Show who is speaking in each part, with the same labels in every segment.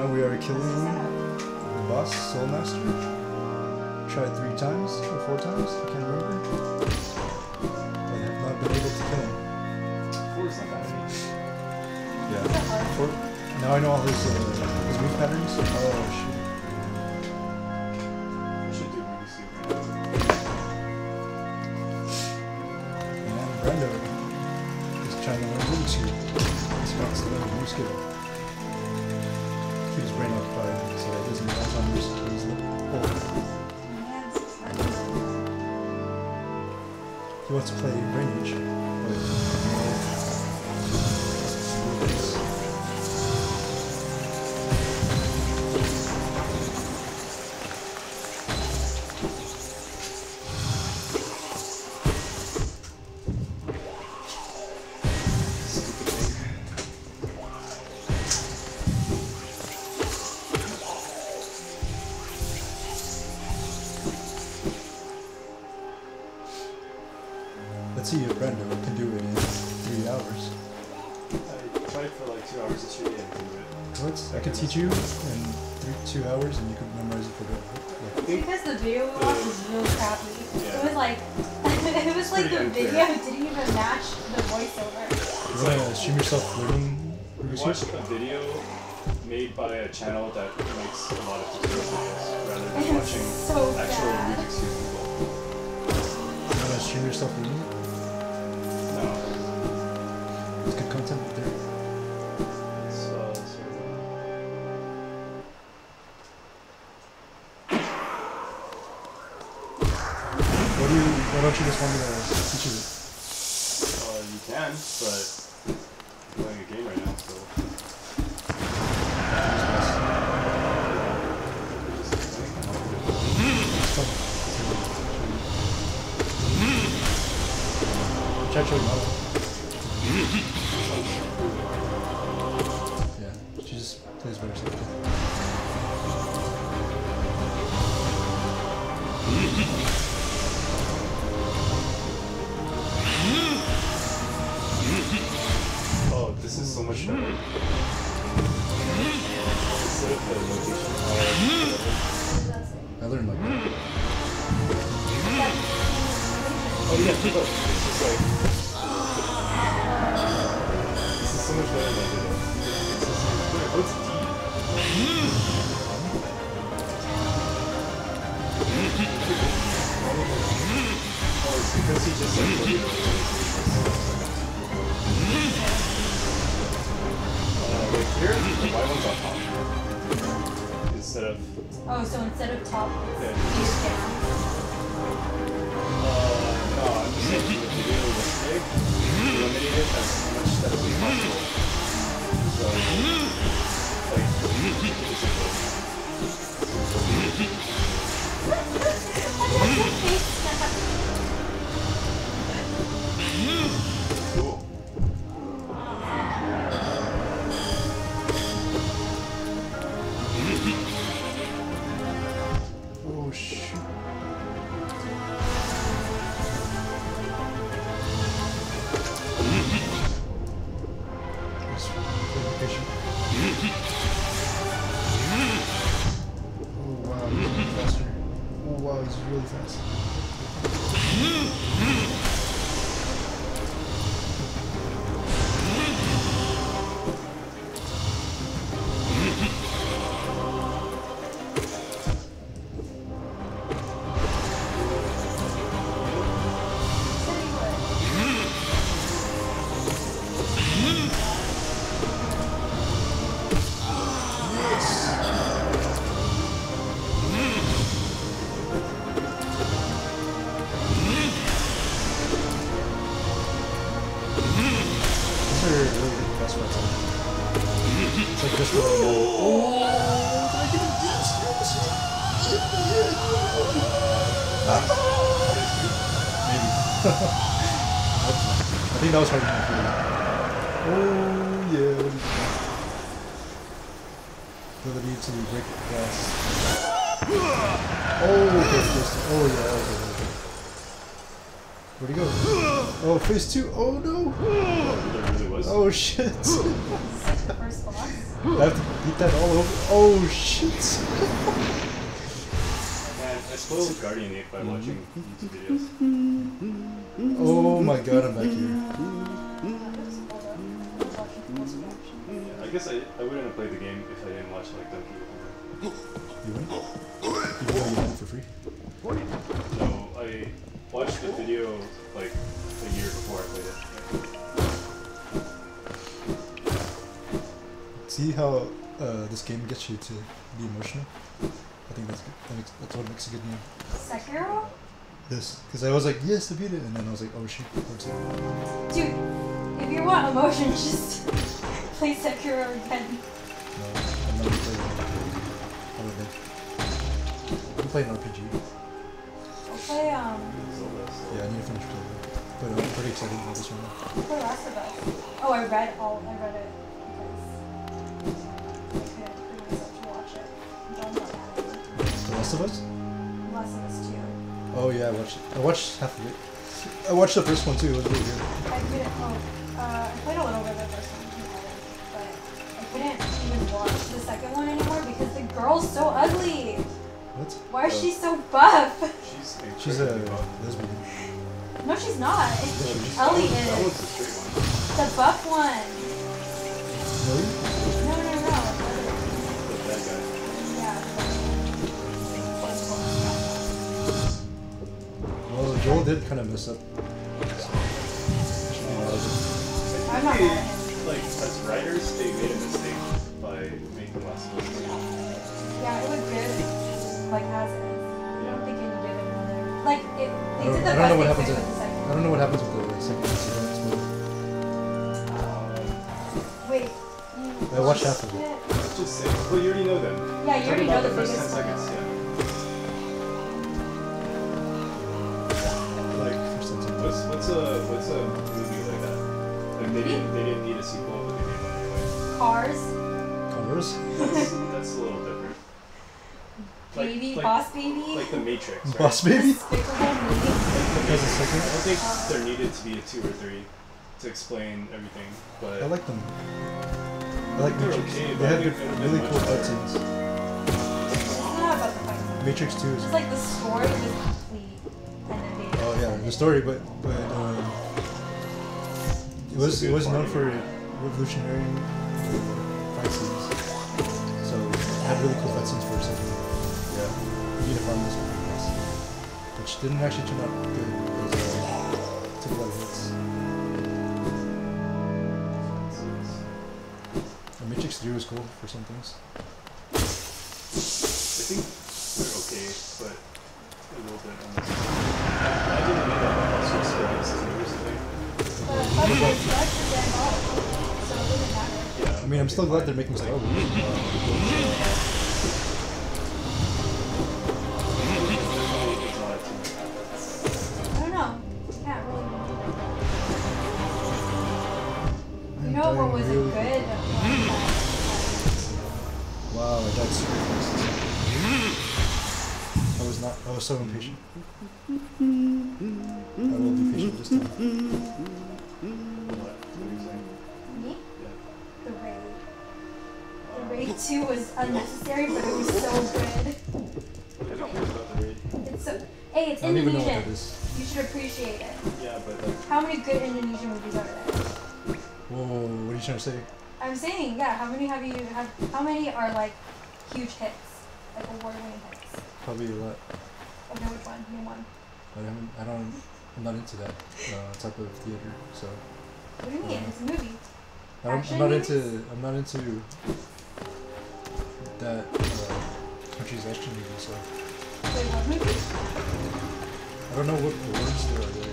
Speaker 1: now we are killing the boss, Soul Master. Tried three times or four times, I can't remember. But have not been able to kill him. Yeah. Four. Now I know all his, uh, his move patterns. Oh shit. A
Speaker 2: channel that makes a lot of tutorial videos rather than
Speaker 3: It's
Speaker 2: watching
Speaker 3: so
Speaker 2: actual
Speaker 3: bad.
Speaker 2: Rubik's Cube people.
Speaker 1: You wanna stream yourself learning?
Speaker 2: No.
Speaker 1: It's good content right there.
Speaker 2: It's, uh, sort of,
Speaker 1: What do you? Why don't you just want me to I think that was hard enough for you. Oh yeah. what is that? Ability to break glass. Oh, okay, first. Oh yeah, okay, okay. Where'd he go? Oh, phase two. Oh no.
Speaker 2: There really was.
Speaker 1: Oh shit.
Speaker 3: Such the first boss.
Speaker 1: I have to beat that all over. Oh shit!
Speaker 2: I spoiled Guardian 8 by watching YouTube videos.
Speaker 1: Oh my god, I'm back here.
Speaker 2: Guess I, I wouldn't have played the game if I didn't watch like Donkey Kong.
Speaker 1: You win? Even though you won it for free.
Speaker 2: No, I watched the video like a year before I played it.
Speaker 1: See how uh, this game gets you to be emotional? I think that's good. That makes, that's what makes a good game.
Speaker 3: Sekiro?
Speaker 1: Yes, because I was like, yes, I beat it, and then I was like, oh shit.
Speaker 3: Dude, if you want emotion, just play Sekiro again.
Speaker 1: No, I'm not gonna it. I don't think. I'm playing RPG.
Speaker 3: I'll play, um,
Speaker 1: Yeah, I need to finish playing it. But I'm pretty excited about this one.
Speaker 3: play Last of Us. Oh, I read all, I read it because I couldn't bring myself to watch it. Mad at.
Speaker 1: The Last of Us?
Speaker 3: Last of Us 2.
Speaker 1: Oh yeah, I watched it. I watched half of it. I watched the first one too. It was really good.
Speaker 3: I couldn't, oh, uh, I played a little bit of the watch the second one anymore because the girl's so ugly.
Speaker 1: What?
Speaker 3: Why is uh, she so buff?
Speaker 2: She's
Speaker 1: She's a
Speaker 2: buff.
Speaker 1: lesbian.
Speaker 3: No, she's not. It's
Speaker 2: she's-
Speaker 3: Ellie is.
Speaker 2: one's the one.
Speaker 3: the buff one.
Speaker 1: Really?
Speaker 3: No, no, no.
Speaker 2: The bad guy.
Speaker 3: Yeah.
Speaker 1: Well, Joel did kind of mess up. So, should be mad at him.
Speaker 3: I'm not mad at him.
Speaker 2: Like, as writers, they made a mistake by making Last of Us.
Speaker 3: Yeah, it was good. Like as is. I don't think it needed another. Like it. They did the
Speaker 1: I don't
Speaker 3: best
Speaker 1: know what happens.
Speaker 3: with the second.
Speaker 1: I don't know what happens with the second one. So don't spoil it.
Speaker 3: Wait. You
Speaker 1: I watched half of it.
Speaker 2: Let's just say, well, you already know them.
Speaker 3: Yeah, you
Speaker 2: Talk
Speaker 3: already know
Speaker 2: the
Speaker 3: the
Speaker 2: first 10 seconds,
Speaker 3: one.
Speaker 2: yeah. Like,
Speaker 1: First sentence.
Speaker 2: what's, what's a, what's a movie like that? Like, they didn't, they didn't need a sequel, but they made one anyway.
Speaker 3: Cars.
Speaker 1: Covers?
Speaker 2: That's, that's a little different. Like-
Speaker 3: Baby.
Speaker 2: like-
Speaker 3: boss baby.
Speaker 2: Like The Matrix, right?
Speaker 1: Boss baby?
Speaker 3: Despicable me.
Speaker 1: That's a second.
Speaker 2: I don't think there needed to be a two or three to explain everything, but
Speaker 1: I like them. I like
Speaker 2: They're
Speaker 1: Matrix.
Speaker 2: okay,
Speaker 1: they
Speaker 2: but
Speaker 1: have good,
Speaker 2: they'd
Speaker 1: really cool
Speaker 2: much
Speaker 1: fight
Speaker 3: It's not about the fight.
Speaker 1: Matrix 2 is.
Speaker 3: It's like the story was complete, and then they.
Speaker 1: Oh yeah, the story, but but um, it was it was known for
Speaker 2: formula.
Speaker 1: revolutionary uh. So it had really cool fight for a second. Yeah, you need to farm this one, I guess. Which didn't actually turn out good because uh, took a lot of hits. And Matrix 3 was cool for some things.
Speaker 2: I think they're okay, but a little bit on the I didn't know that about Swiss Service or something.
Speaker 3: But I thought
Speaker 1: mean, I'm still glad they're making Star Wars.
Speaker 3: I don't know. Can't. You know what was a
Speaker 1: Really-
Speaker 3: good?
Speaker 1: Wow, I died. I was not. I was so impatient. I will be patient this time.
Speaker 3: Two was unnecessary, but it was so good. It's so. Hey, it's
Speaker 1: I don't even know what that
Speaker 3: Indonesian. You should appreciate it.
Speaker 2: Yeah, but like,
Speaker 3: How many good Indonesian movies are there?
Speaker 1: Whoa, what are you trying to say?
Speaker 3: I'm saying, yeah. How many have you have? How many are like huge hits, like award-winning hits?
Speaker 1: Probably a lot.
Speaker 3: Okay, which one? Name one.
Speaker 1: But I haven't. I don't. I'm not into that uh, type of theater. So
Speaker 3: What do you mean? It's a movie.
Speaker 1: I don't,
Speaker 3: Action
Speaker 1: I'm not
Speaker 3: movies?
Speaker 1: into. I'm not into that uh, country's action movies. So
Speaker 3: Wait, what movie?
Speaker 1: I don't know what awards there are there.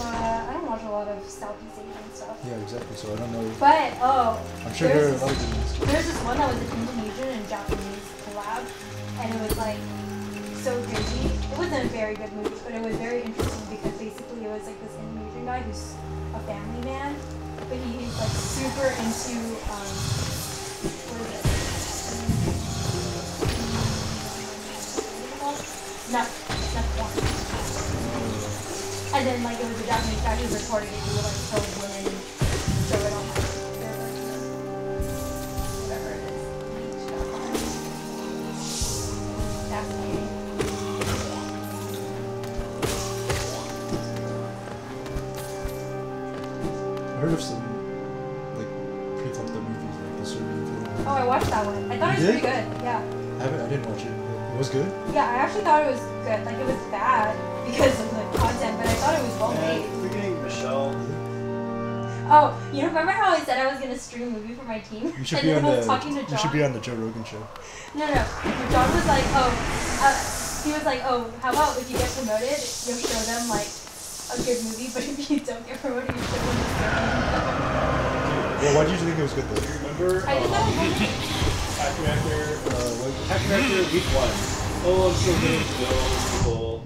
Speaker 3: Uh, I don't watch a lot of Southeast Asian stuff.
Speaker 1: Yeah, exactly. So I don't know.
Speaker 3: But oh,
Speaker 1: I'm sure there are
Speaker 3: there's
Speaker 1: a lot of good.
Speaker 3: There's this one that was an Indonesian and Japanese collab, and it was like so crazy. It wasn't a very good movie, but it was very interesting because basically it was like this Indonesian guy who's a family man, but he's like super into um, No, not one. And then like it was a Japanese guy who recorded it. He like told women show it on like whatever
Speaker 1: it is. That's. I heard of some like pre-fucked movies like the Serbian film.
Speaker 3: Oh, I watched that one. I thought
Speaker 1: you it
Speaker 3: was
Speaker 1: did?
Speaker 3: pretty good. Yeah.
Speaker 1: I haven't. I didn't watch it. It was good.
Speaker 3: Yeah, I actually thought it was good. Like it was bad because of the content, but I thought it was well
Speaker 2: And
Speaker 3: made.
Speaker 2: freaking Michelle.
Speaker 3: Oh, you know, remember how I said I was gonna stream a movie for my team?
Speaker 1: You should
Speaker 3: and
Speaker 1: be
Speaker 3: then
Speaker 1: on
Speaker 3: I was
Speaker 1: the.
Speaker 3: talking to John.
Speaker 1: You should be on the Joe Rogan show.
Speaker 3: No, no. John was like, oh, uh, he was like, oh, how about if you get promoted, you'll show them like a good movie, but if you don't get promoted, you show them a good movie.
Speaker 1: Well, why did you think it was good though?
Speaker 2: Do you remember?
Speaker 3: I did that one.
Speaker 2: Reactor, uh, Reactor week one. Oh, I'm so getting to know people.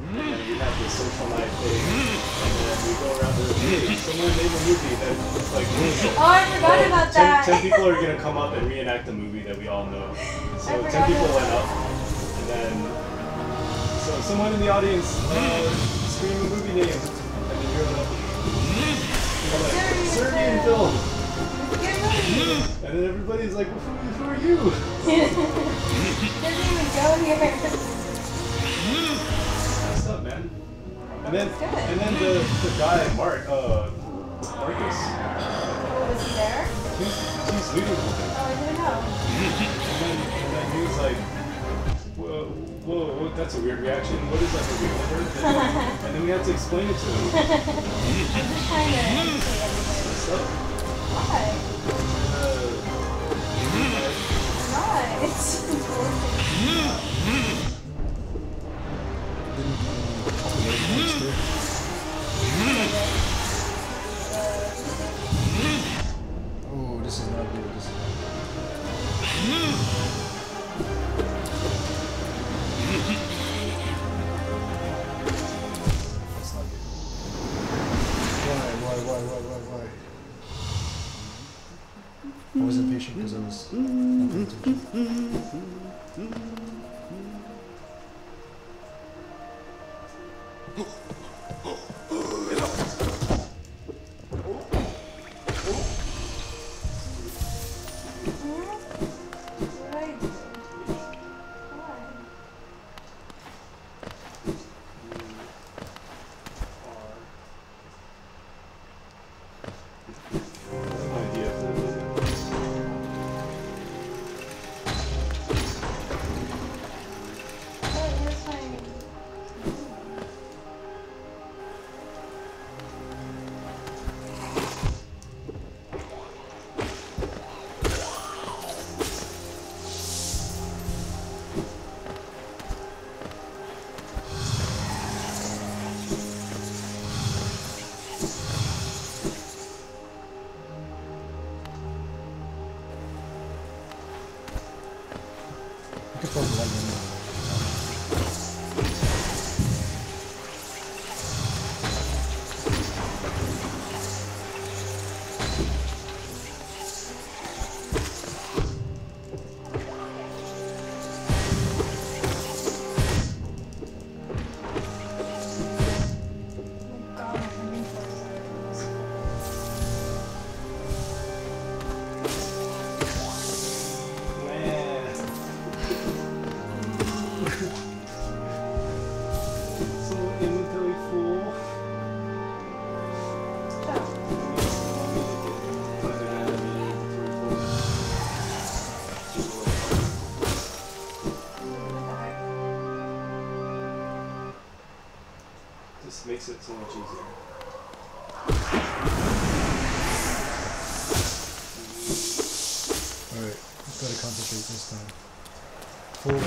Speaker 2: And then we have this social night thing. And then we go around the hey, someone name a movie that like
Speaker 3: Oh, I forgot
Speaker 2: well,
Speaker 3: about
Speaker 2: 10
Speaker 3: that.
Speaker 2: 10 people are gonna come up and reenact the movie that we all know. So 10 people went up. And then so someone in the audience uh, scream a movie name. And then you're like,
Speaker 3: Serbian
Speaker 2: Serbian
Speaker 3: film."
Speaker 2: Film.
Speaker 3: Good movie.
Speaker 2: And then everybody's like, who, who are you?
Speaker 3: Doesn't even go here.
Speaker 2: What's up, man? And then, and then the, the guy, Mark, uh, Marcus,
Speaker 3: Oh, was he there?
Speaker 2: he's, he's leading the whole thing.
Speaker 3: Oh, I didn't know.
Speaker 2: And then, and then he was like, whoa, whoa, that's a weird reaction. What is that a weird word? And then we had to explain it to him.
Speaker 3: I'm just trying to Why?
Speaker 2: Uh,
Speaker 1: Impatient because I
Speaker 3: was
Speaker 2: mm-hmm. Makes it so much easier.
Speaker 1: Alright, gotta concentrate this time. Full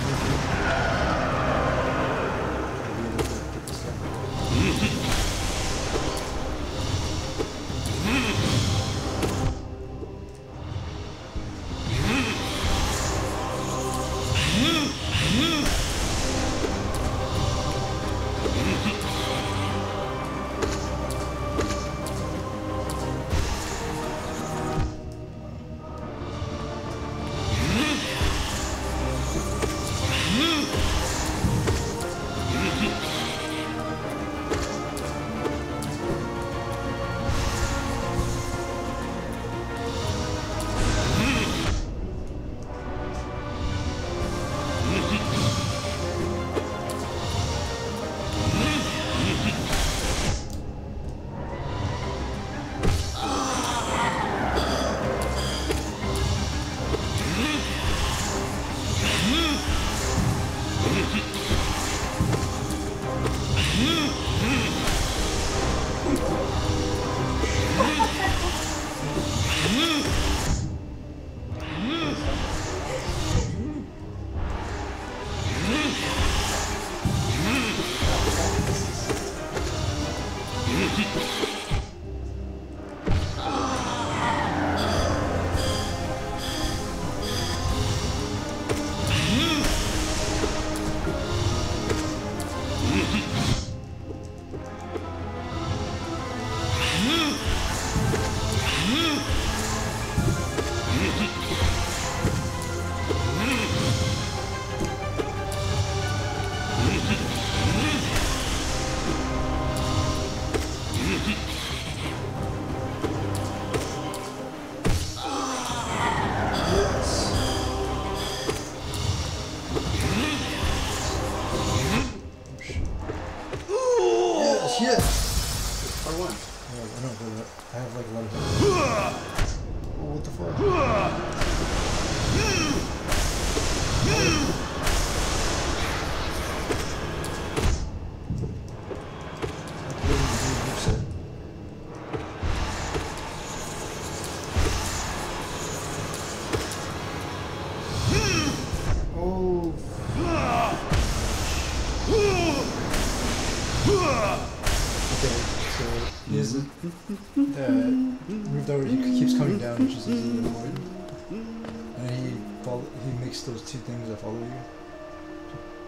Speaker 1: two things that follow you,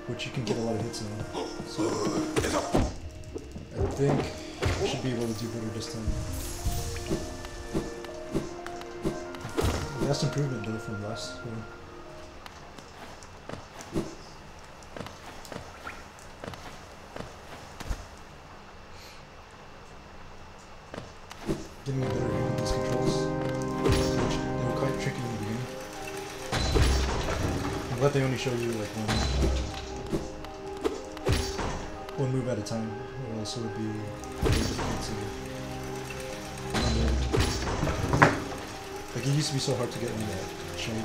Speaker 1: which you can get a lot of hits on. So I think I should be able to do better this time. That's improvement though from last one. Getting a they only show you like one one move at a time, or else it would be. Like it used to be so hard to get in that shiny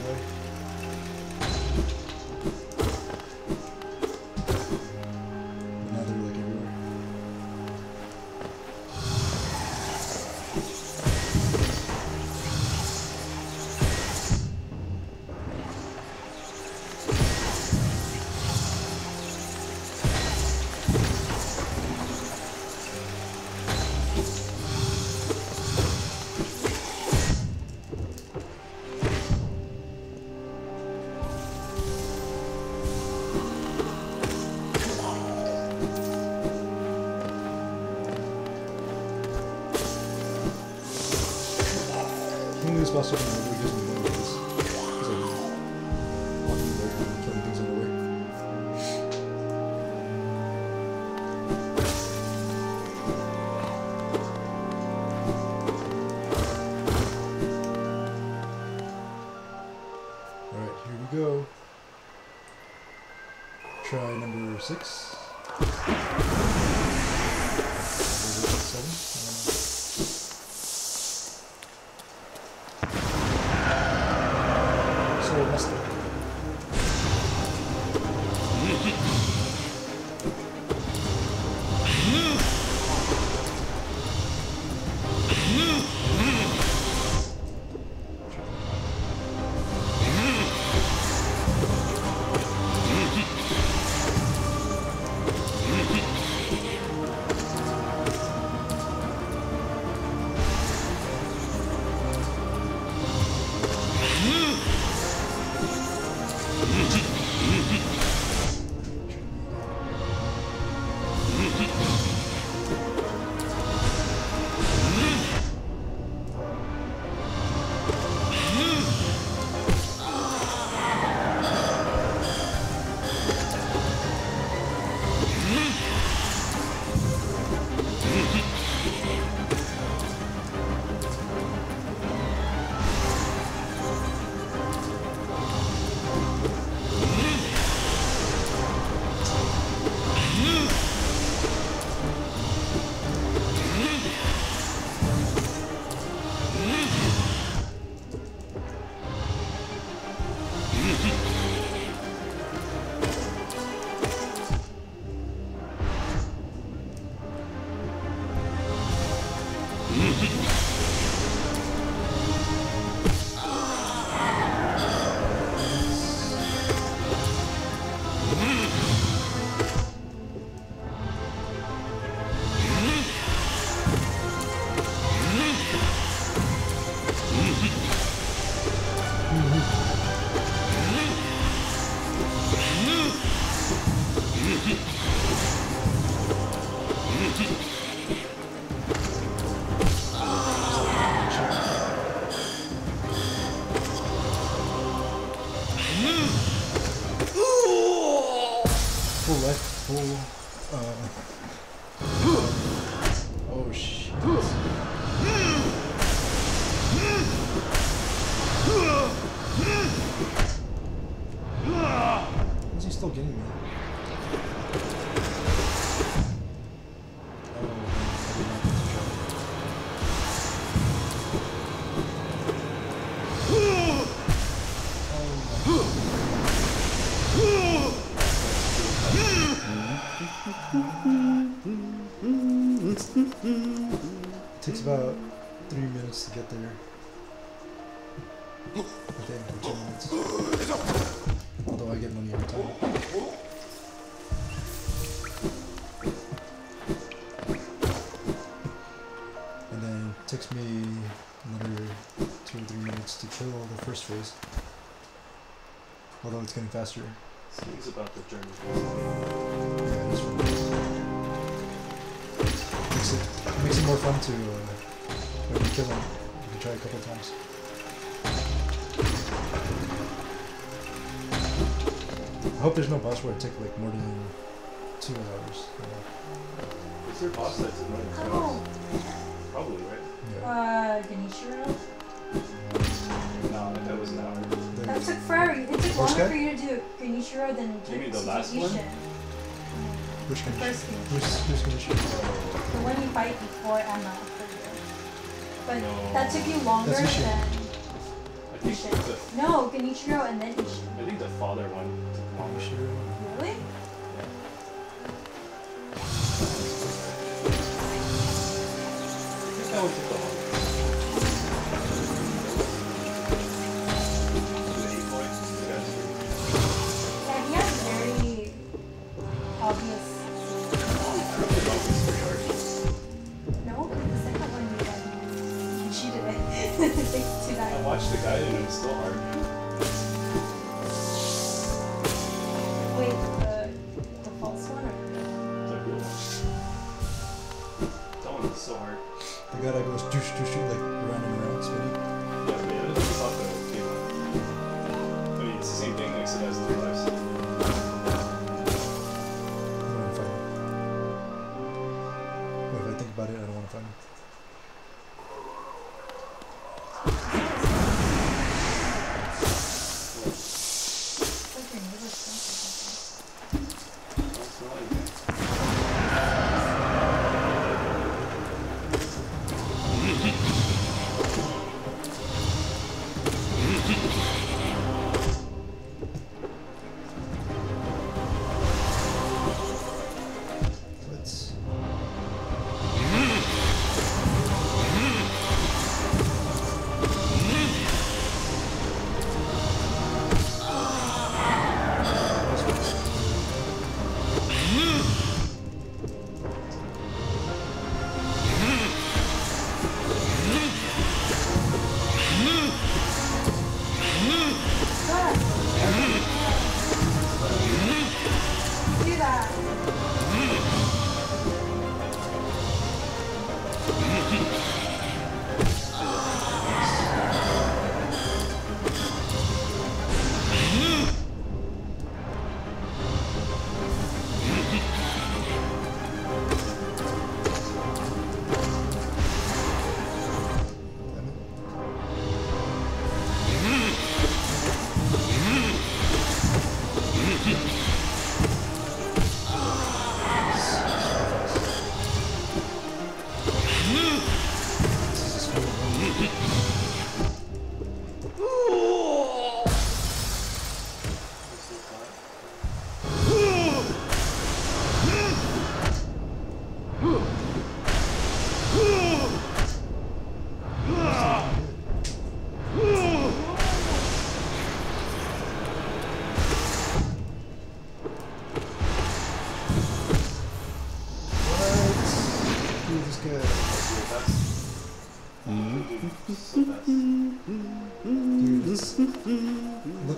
Speaker 1: there. I think, or two minutes. Although I get money every time. And then it takes me another two or three minutes to kill the first phase. Although it's getting faster.
Speaker 2: Something's about the journey.
Speaker 1: Yeah, it is fun. Makes it makes it more fun to uh, when you kill him. You can try a couple times. I hope there's no boss where it take like more than two hours. you know.
Speaker 2: Is there a boss that's annoying as well?
Speaker 3: Oh,
Speaker 2: Probably, right?
Speaker 1: Yeah.
Speaker 3: uh, Genichiro.
Speaker 2: No, that was an hour.
Speaker 3: That took forever. It took longer
Speaker 1: guy?
Speaker 3: for you to do Genichiro than
Speaker 2: You mean the
Speaker 3: to
Speaker 2: last
Speaker 3: do
Speaker 2: one?
Speaker 3: Isshin.
Speaker 1: which
Speaker 3: The
Speaker 1: one?
Speaker 3: first game.
Speaker 1: Who's who's gonna?
Speaker 3: The one you fight before Emma for you. But
Speaker 2: No.
Speaker 3: that took you longer than
Speaker 2: I think
Speaker 3: Isshin.
Speaker 2: the
Speaker 3: No, Genichiro and then Ishin.
Speaker 2: I think the father one took longer. I watched the guy and it was still hard.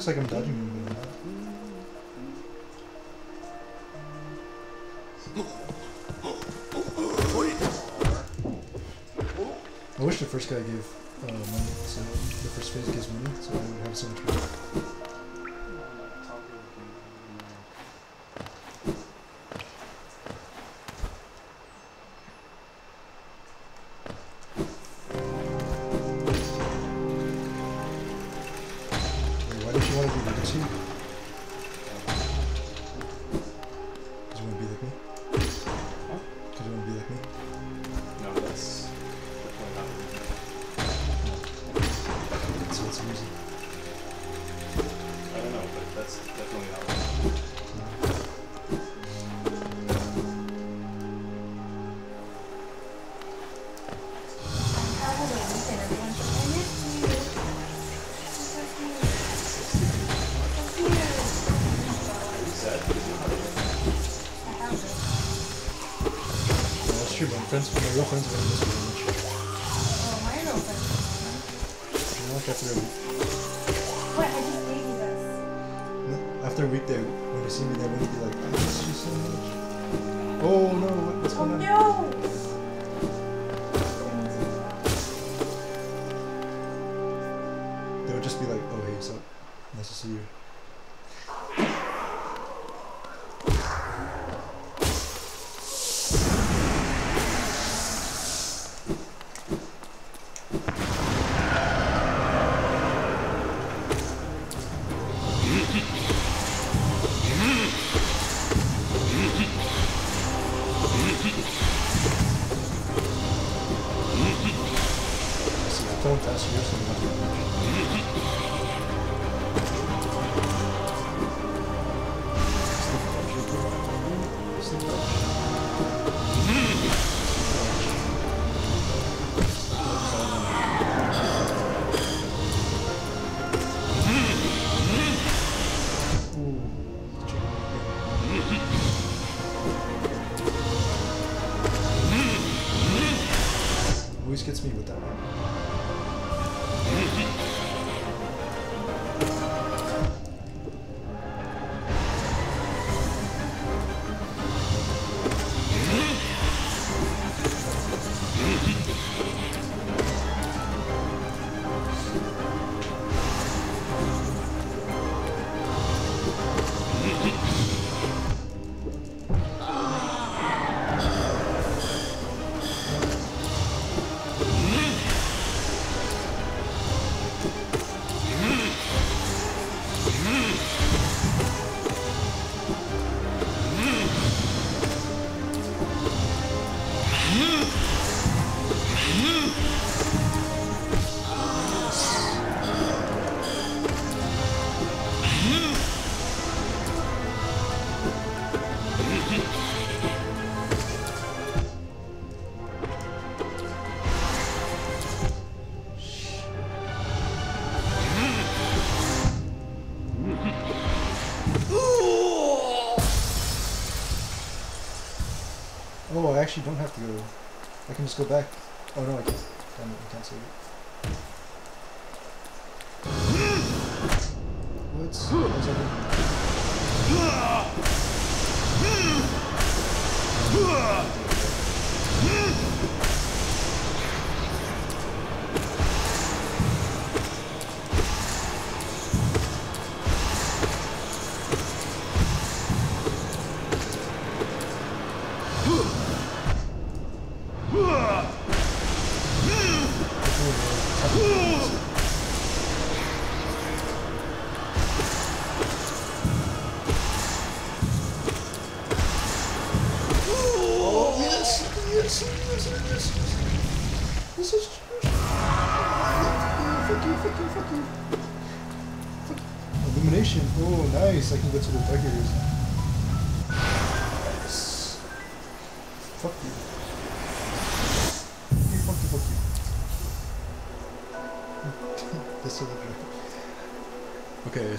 Speaker 1: Looks like I'm dodging him. I wish the first guy gave kannst von der Loch ins Rennen.
Speaker 3: Oh,
Speaker 1: meine Loch. Ja, ich hab's wieder gut. Oh, I actually don't have to go. I can just go back. Oh no, I guess I you can't save it.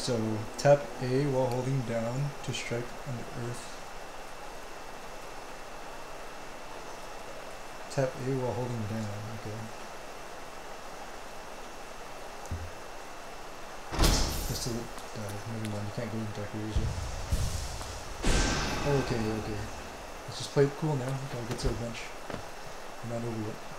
Speaker 1: so tap A while holding down to strike on the earth. Tap A while holding down, okay. Just a little dive, never mind, you can't go into Dark Eraser. Okay, okay. Let's just play it cool now Gotta get to a bench. I'm not over yet.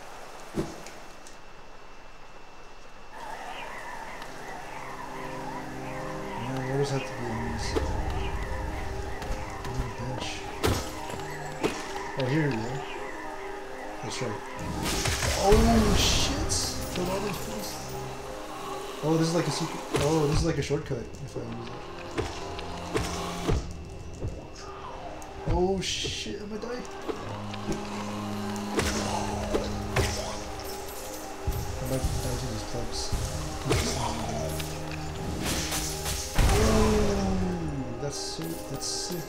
Speaker 1: Is like a secret. Oh, this is like a shortcut if I use it. Oh shit, am I dying? I might die to these plugs. Oh, that's so, that's sick.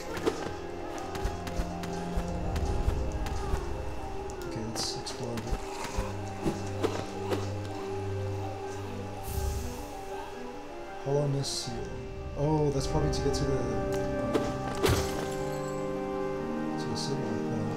Speaker 1: Oh, that's probably to get to the to the city.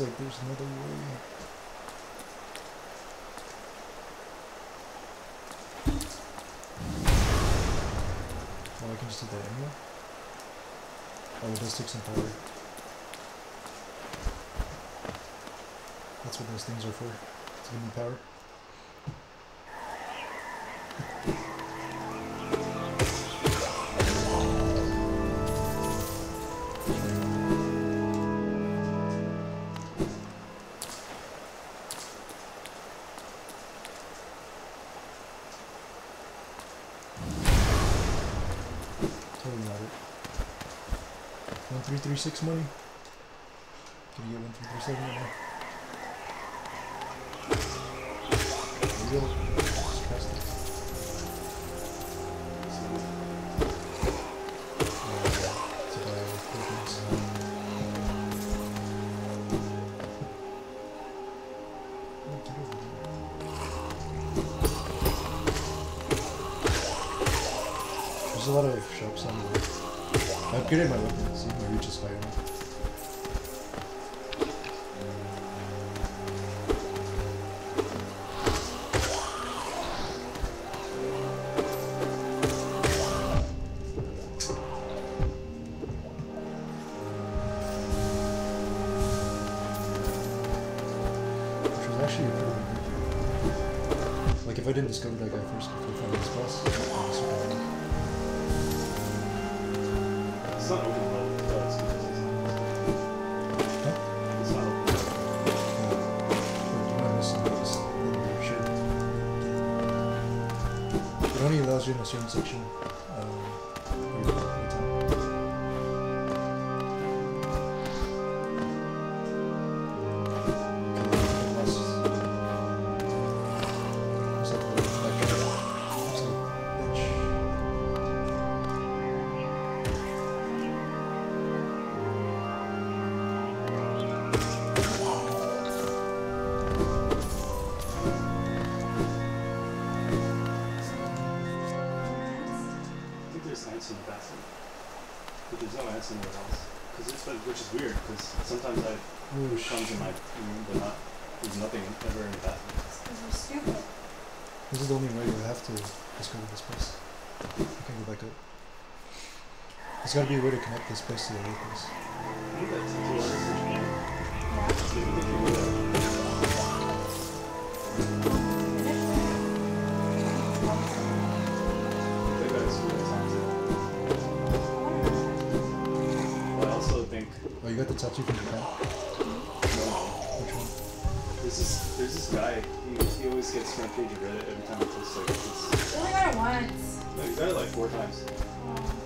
Speaker 1: Looks like there's another way. Oh, I can just do that anyway? Oh, it does take some power. That's what those things are for. To give me power. One three three six money. Can you get one three three seven right now? There you go. didn't discover that guy first before this bus.
Speaker 2: It's not open world, but it's? It's not open.
Speaker 1: It only allows you in a certain section.
Speaker 2: There's
Speaker 1: got to be a way to connect this place to the Olympus.
Speaker 2: I also think.
Speaker 1: Oh, you got the tattoo from Japan?
Speaker 2: There's this, there's this guy, he, he always gets front page of Reddit every time it's like this.
Speaker 3: I only got it once.
Speaker 2: No, he's got it like four times.
Speaker 1: Oh.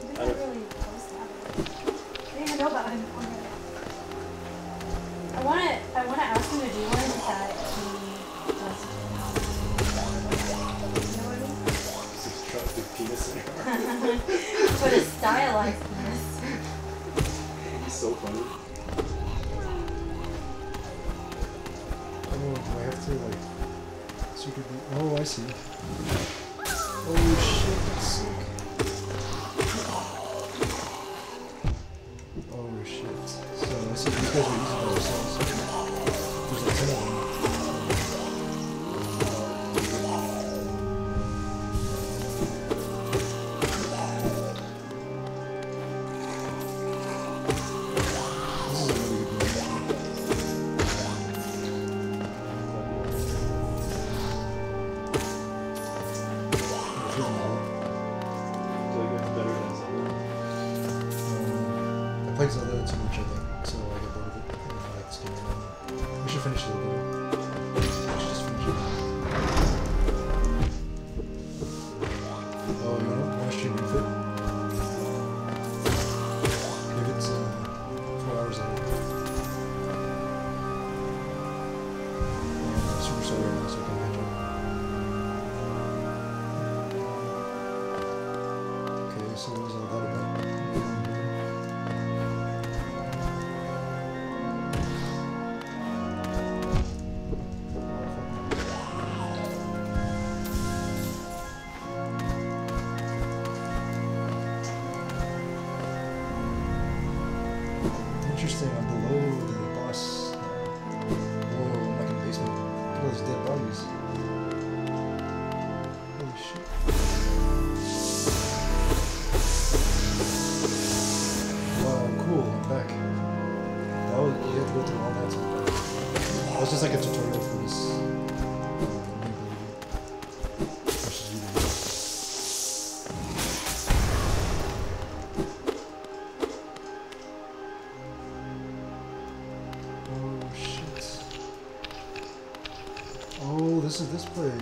Speaker 1: Shortcut.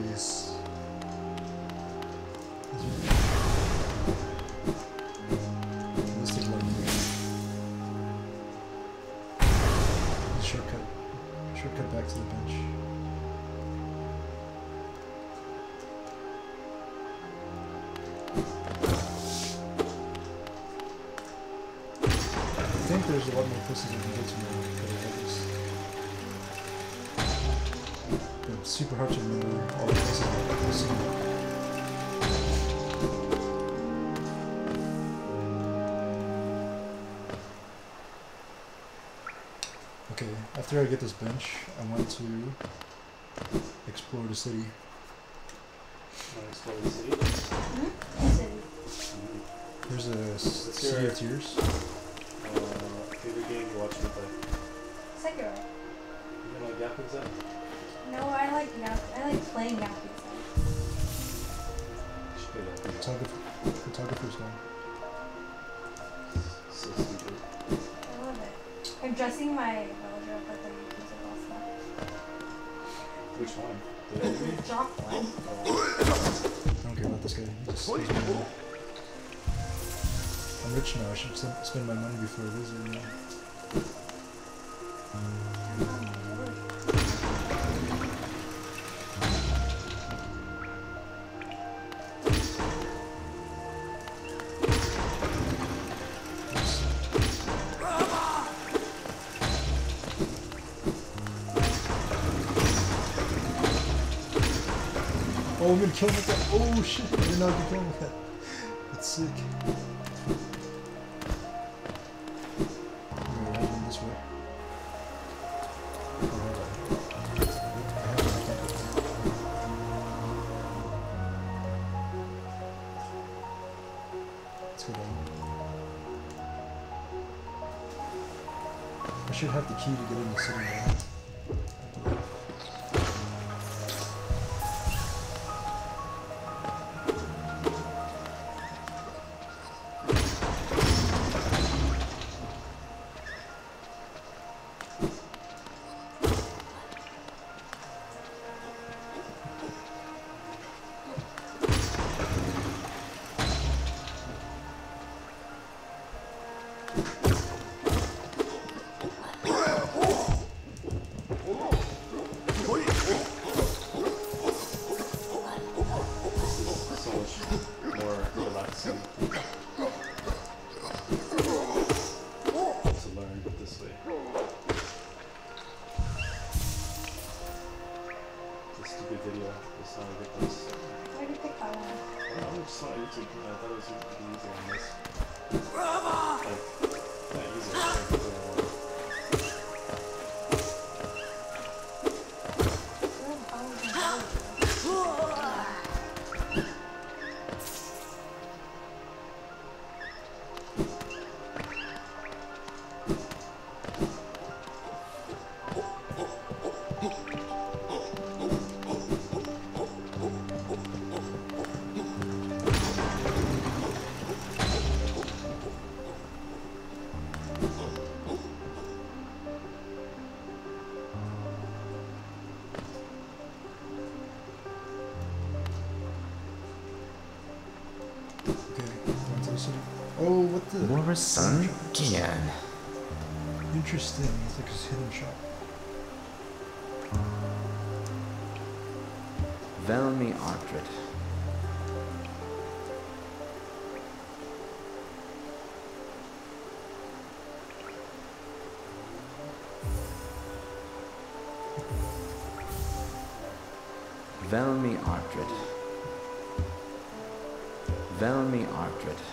Speaker 1: Shortcut back to the bench. I think there's a lot more places I can get to now. But it's super hard to move. Okay, after I get this bench, I want to explore the city.
Speaker 2: explore the city?
Speaker 3: Mm-hmm. Mm-hmm.
Speaker 1: There's a
Speaker 2: City
Speaker 1: of Tears.
Speaker 2: Uh, favorite game you watch me play?
Speaker 3: Sekiro.
Speaker 2: You don't like Yakuza?
Speaker 3: No, I like Yakuza. I like playing Yakuza.
Speaker 1: Photographer, photographer's one.
Speaker 2: So stupid.
Speaker 3: I love it. I'm dressing my villager up like the Yakuza boss
Speaker 2: Which one? The
Speaker 3: now.
Speaker 2: enemy?
Speaker 3: The jock one.
Speaker 2: Oh,
Speaker 1: I don't care about this guy. Just he's my money. I'm rich now. I should spend spend my money before I lose it. You know? Oh, shit! I didn't know I could kill him that. That's sick. Uh,
Speaker 4: Morrison Gian.
Speaker 1: Interesting. It's like his hidden shop.
Speaker 4: Velmi Ardred. Velmi Ardred. Velmi Ardred.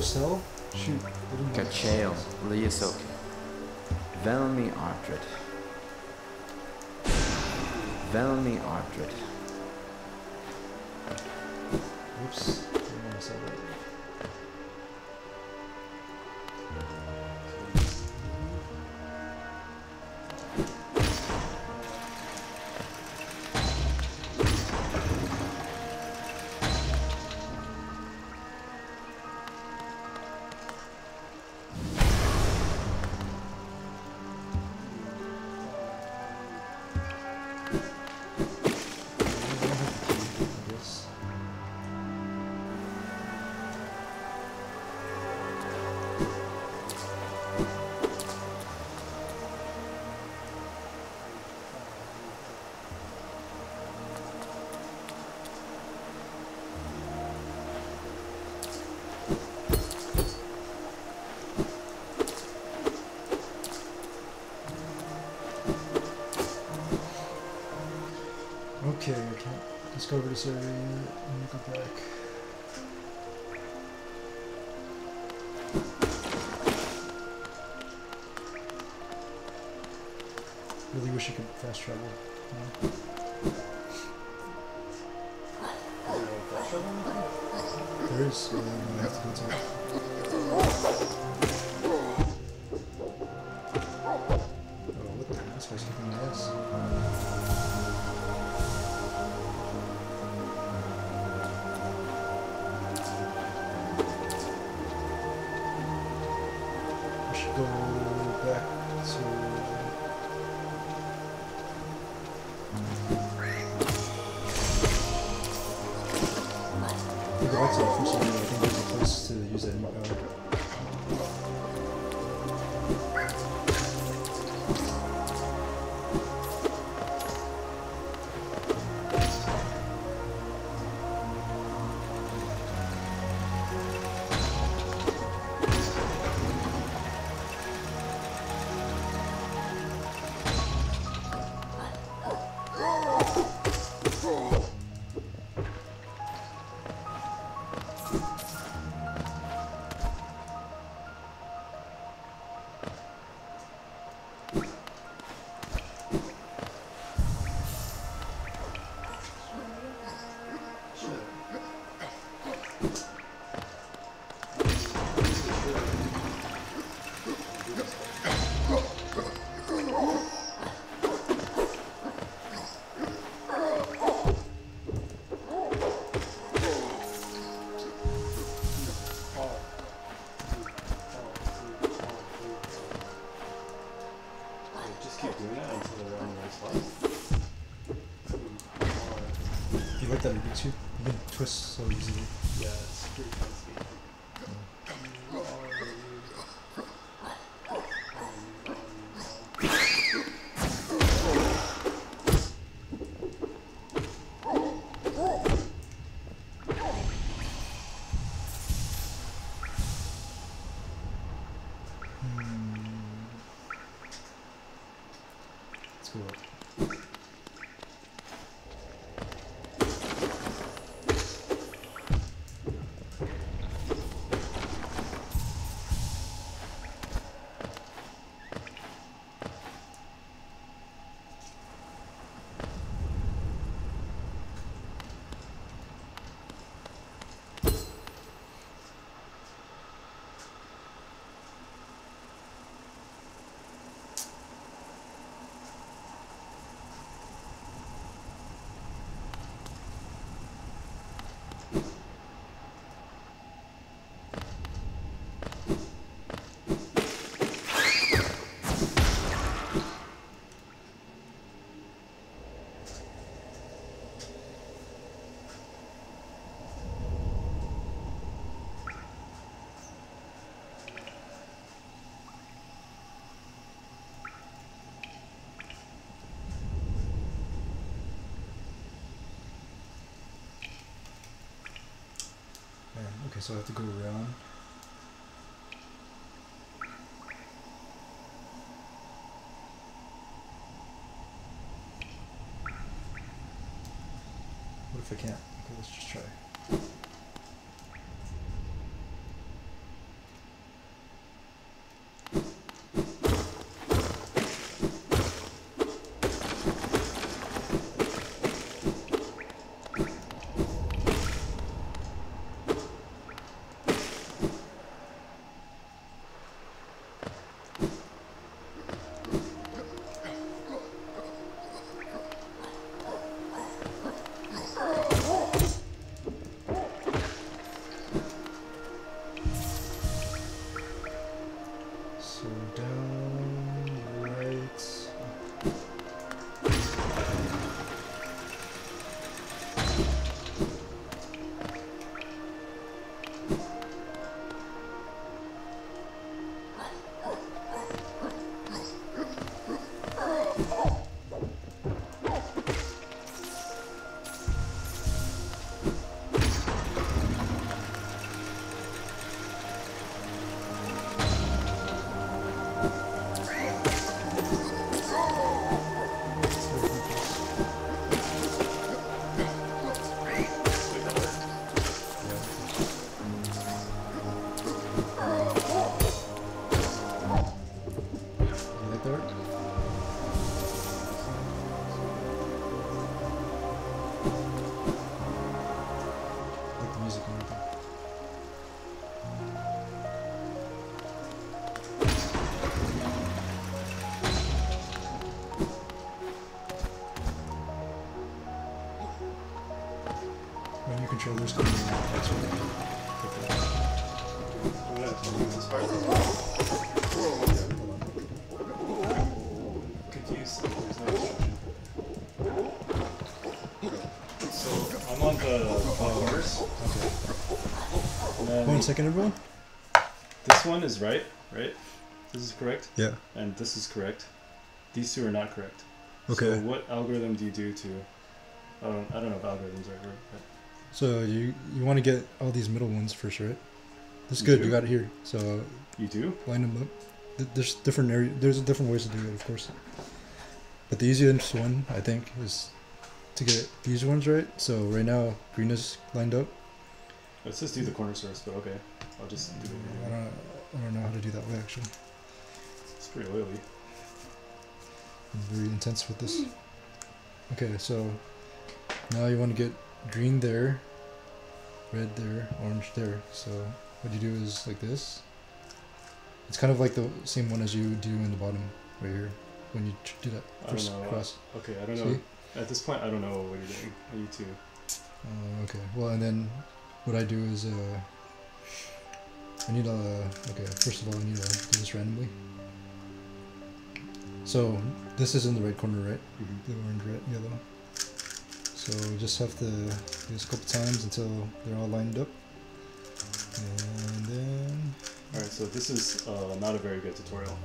Speaker 1: Sell? Shoot. I didn't know.
Speaker 4: Kacheo Liasoke. Velmi Ardred. Velmi Ardred.
Speaker 1: Whoops. This area me go back. Really wish I could fast travel. you know?
Speaker 2: You know, fast travel?
Speaker 1: There is, uh, but I have to go to The first area. I think there's a place to use that uh, okay, so I have to go around. What if I can't? Okay, let's just try. Second, everyone.
Speaker 2: this one is right, right? This is correct,
Speaker 1: Yeah.
Speaker 2: and this is correct. These two are not correct.
Speaker 1: Okay.
Speaker 2: So what algorithm do you do to? I don't. I don't know if algorithms are. But
Speaker 1: So you you want to get all these middle ones first, right? That's
Speaker 2: You
Speaker 1: good.
Speaker 2: do?
Speaker 1: You got it here. So
Speaker 2: you do.
Speaker 1: line them up. There's different area. There's different ways to do it, of course. But the easiest one, I think, is to get these ones right. So right now, green is lined up.
Speaker 2: Let's just do the corner first, But okay, I'll just do
Speaker 1: I
Speaker 2: it.
Speaker 1: don't. I don't know how to do that way actually.
Speaker 2: It's pretty oily.
Speaker 1: I'm very intense with this. Okay, so now you want to get green there, red there, orange there. So what you do is like this. It's kind of like the same one as you do in the bottom right here when you do that
Speaker 2: I don't
Speaker 1: first
Speaker 2: know.
Speaker 1: cross.
Speaker 2: Okay, I don't
Speaker 1: See?
Speaker 2: know. At this point, I don't know what you're doing. You too.
Speaker 1: Uh, okay. Well, and then what I do is uh, I need a okay. First of all, I need to do this randomly. So this is in the right corner, right?
Speaker 2: Mm-hmm.
Speaker 1: Blue, orange, red, yellow. So we just have to do this a couple times until they're all lined up. And then,
Speaker 2: All right. So this is uh, not a very good tutorial.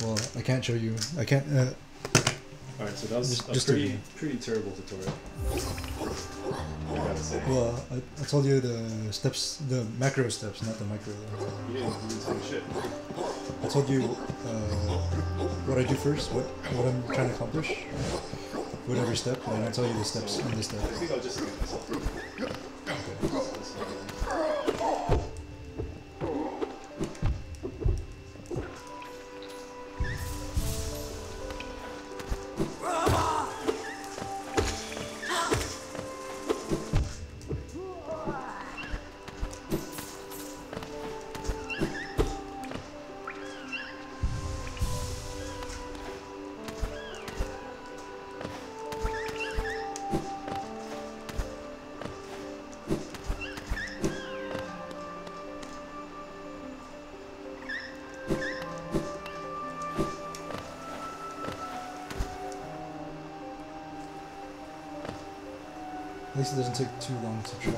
Speaker 1: well, I can't show you. I can't. Uh,
Speaker 2: All right. So that was
Speaker 1: Just-
Speaker 2: a
Speaker 1: just
Speaker 2: pretty
Speaker 1: it.
Speaker 2: pretty terrible tutorial. I gotta say.
Speaker 1: well, I, I told you the steps, the macro steps, not the micro.
Speaker 2: You didn't, you didn't say shit.
Speaker 1: I told you uh, what I do first, what what I'm trying to accomplish, with every step, and I tell you the steps in this step.
Speaker 2: I think I'll just myself.
Speaker 1: Take too long to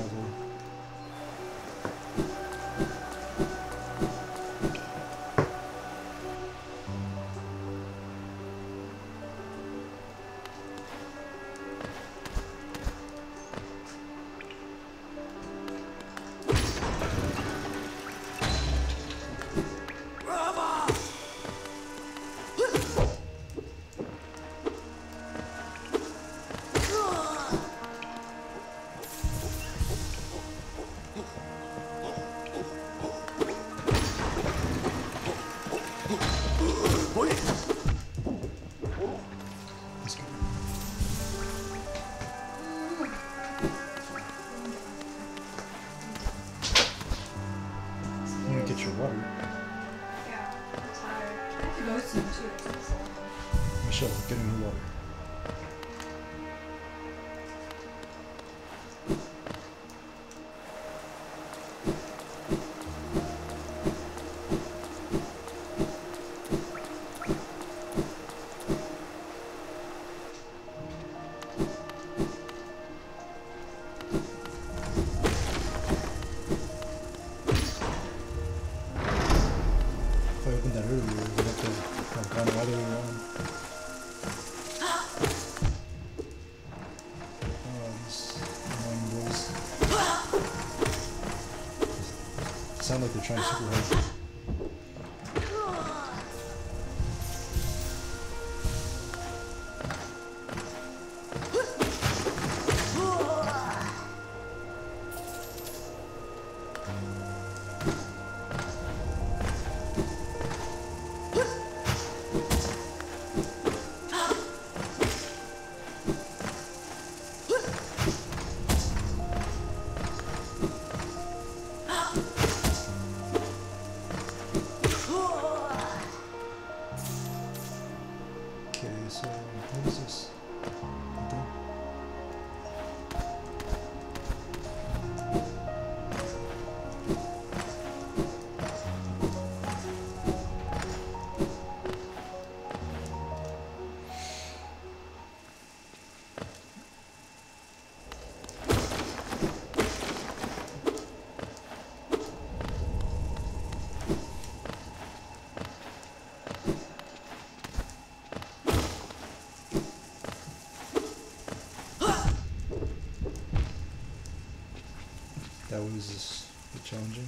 Speaker 1: That was a bit challenging.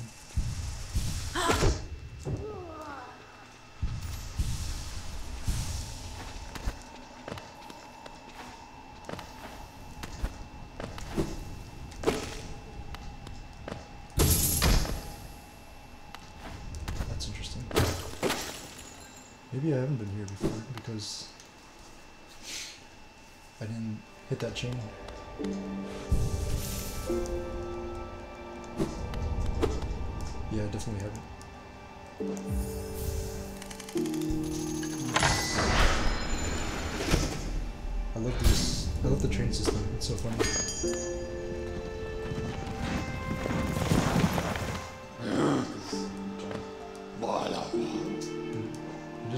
Speaker 1: That's interesting. Maybe I haven't been here before because I didn't hit that chain. Yeah, definitely haven't. I love this. I love the train system. It's so funny. You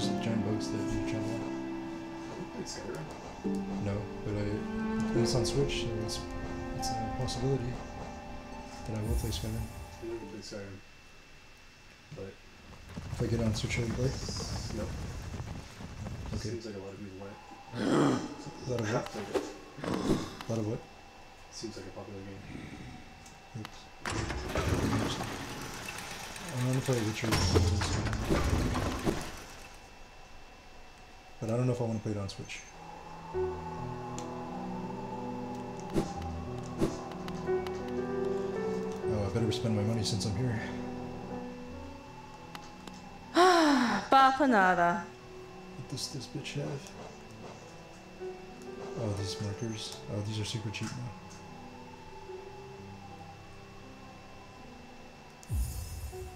Speaker 1: on.
Speaker 2: Played Skyrim.
Speaker 1: No, but I it's on Switch, and it's it's a possibility that I will play Skyrim.
Speaker 2: I never played Skyrim. But
Speaker 1: If I get on Switch, I'll play.
Speaker 2: nope.
Speaker 1: Okay.
Speaker 2: Seems like a lot of people might.
Speaker 1: A lot of what?
Speaker 2: Played it.
Speaker 1: A lot of what?
Speaker 2: Seems like a popular game.
Speaker 1: Oops. I'm gonna play Witcher. But I don't know if I want to play it on Switch. Oh, I better spend my money since I'm here.
Speaker 5: Nada.
Speaker 1: What does this bitch have? Oh, these markers. Oh, these are super cheap now.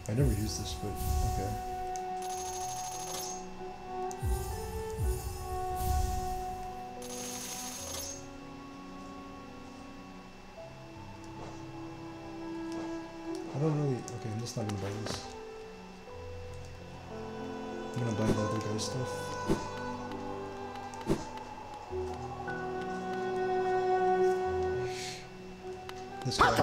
Speaker 1: I never use this, but okay. I don't really. Okay, I'm just not gonna buy this. I'm gonna buy the other guy's stuff. This guy.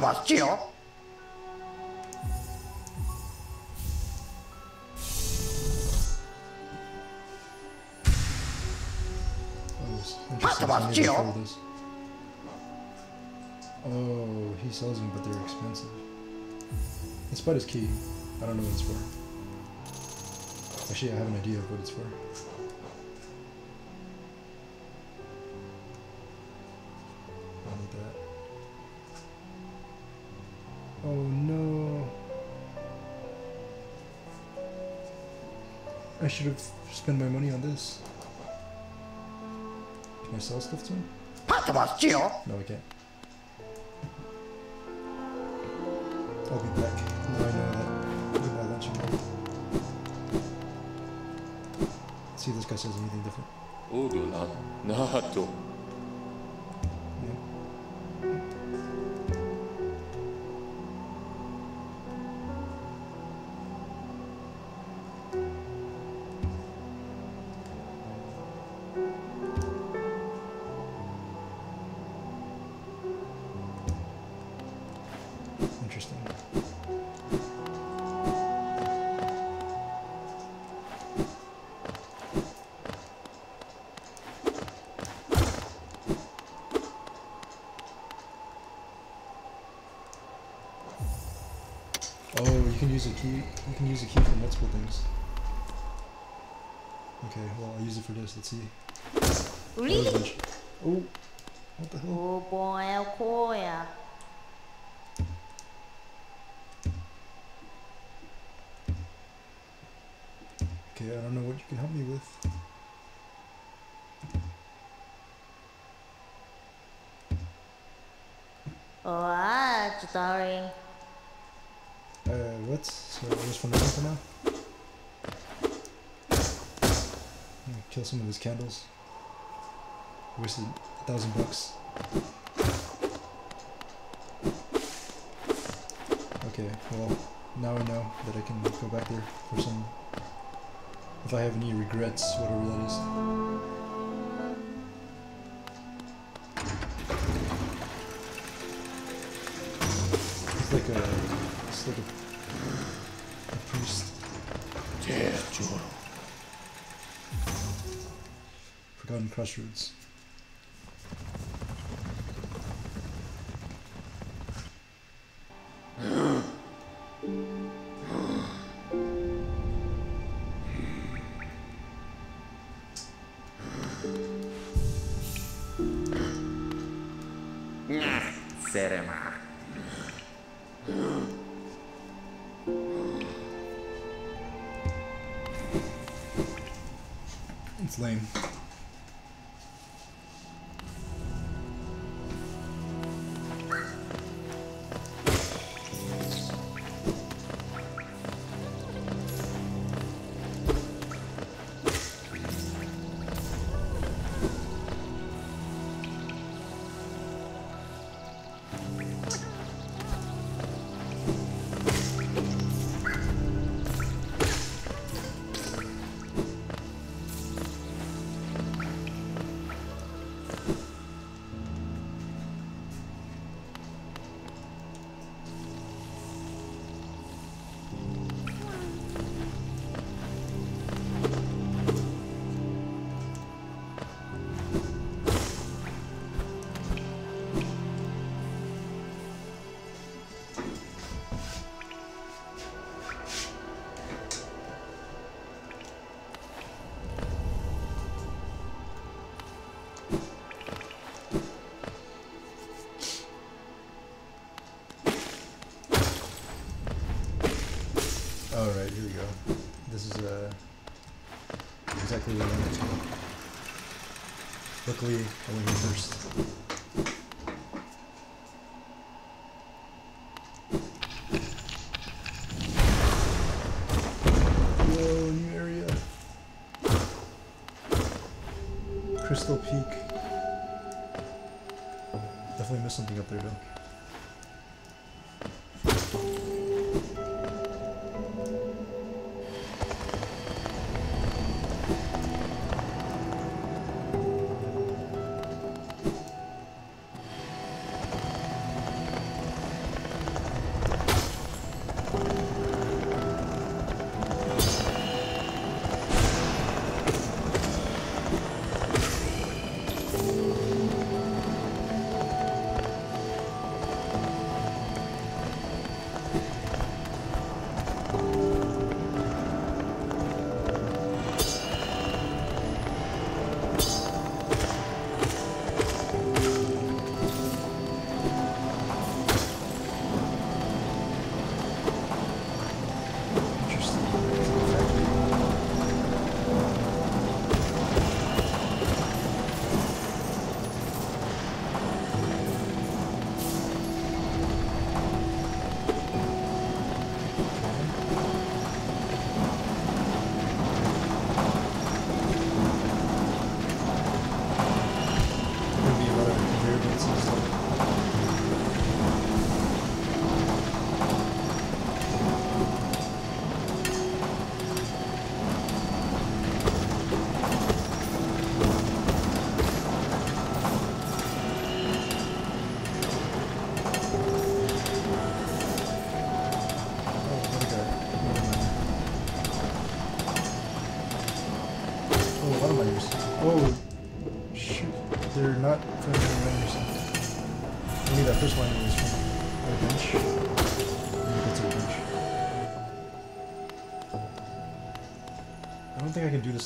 Speaker 1: Oh, s- interesting. I need to follow this. Oh, he sells them, but they're expensive. This bud is key. I don't know what it's for. Actually, I have an idea of what it's for. I need that. Oh no. I should have spent my money on this. Can I sell stuff to him? No, I can't. I'll be back. Says anything different.
Speaker 6: オー
Speaker 1: some of his candles. Wasted a thousand bucks. Okay, well, now I know that I can go back there for some. If I have any regrets, whatever that is. Forgotten exactly where I wanted to go. Luckily, I went here first. New area. Crystal Peak. Definitely missed something up there though.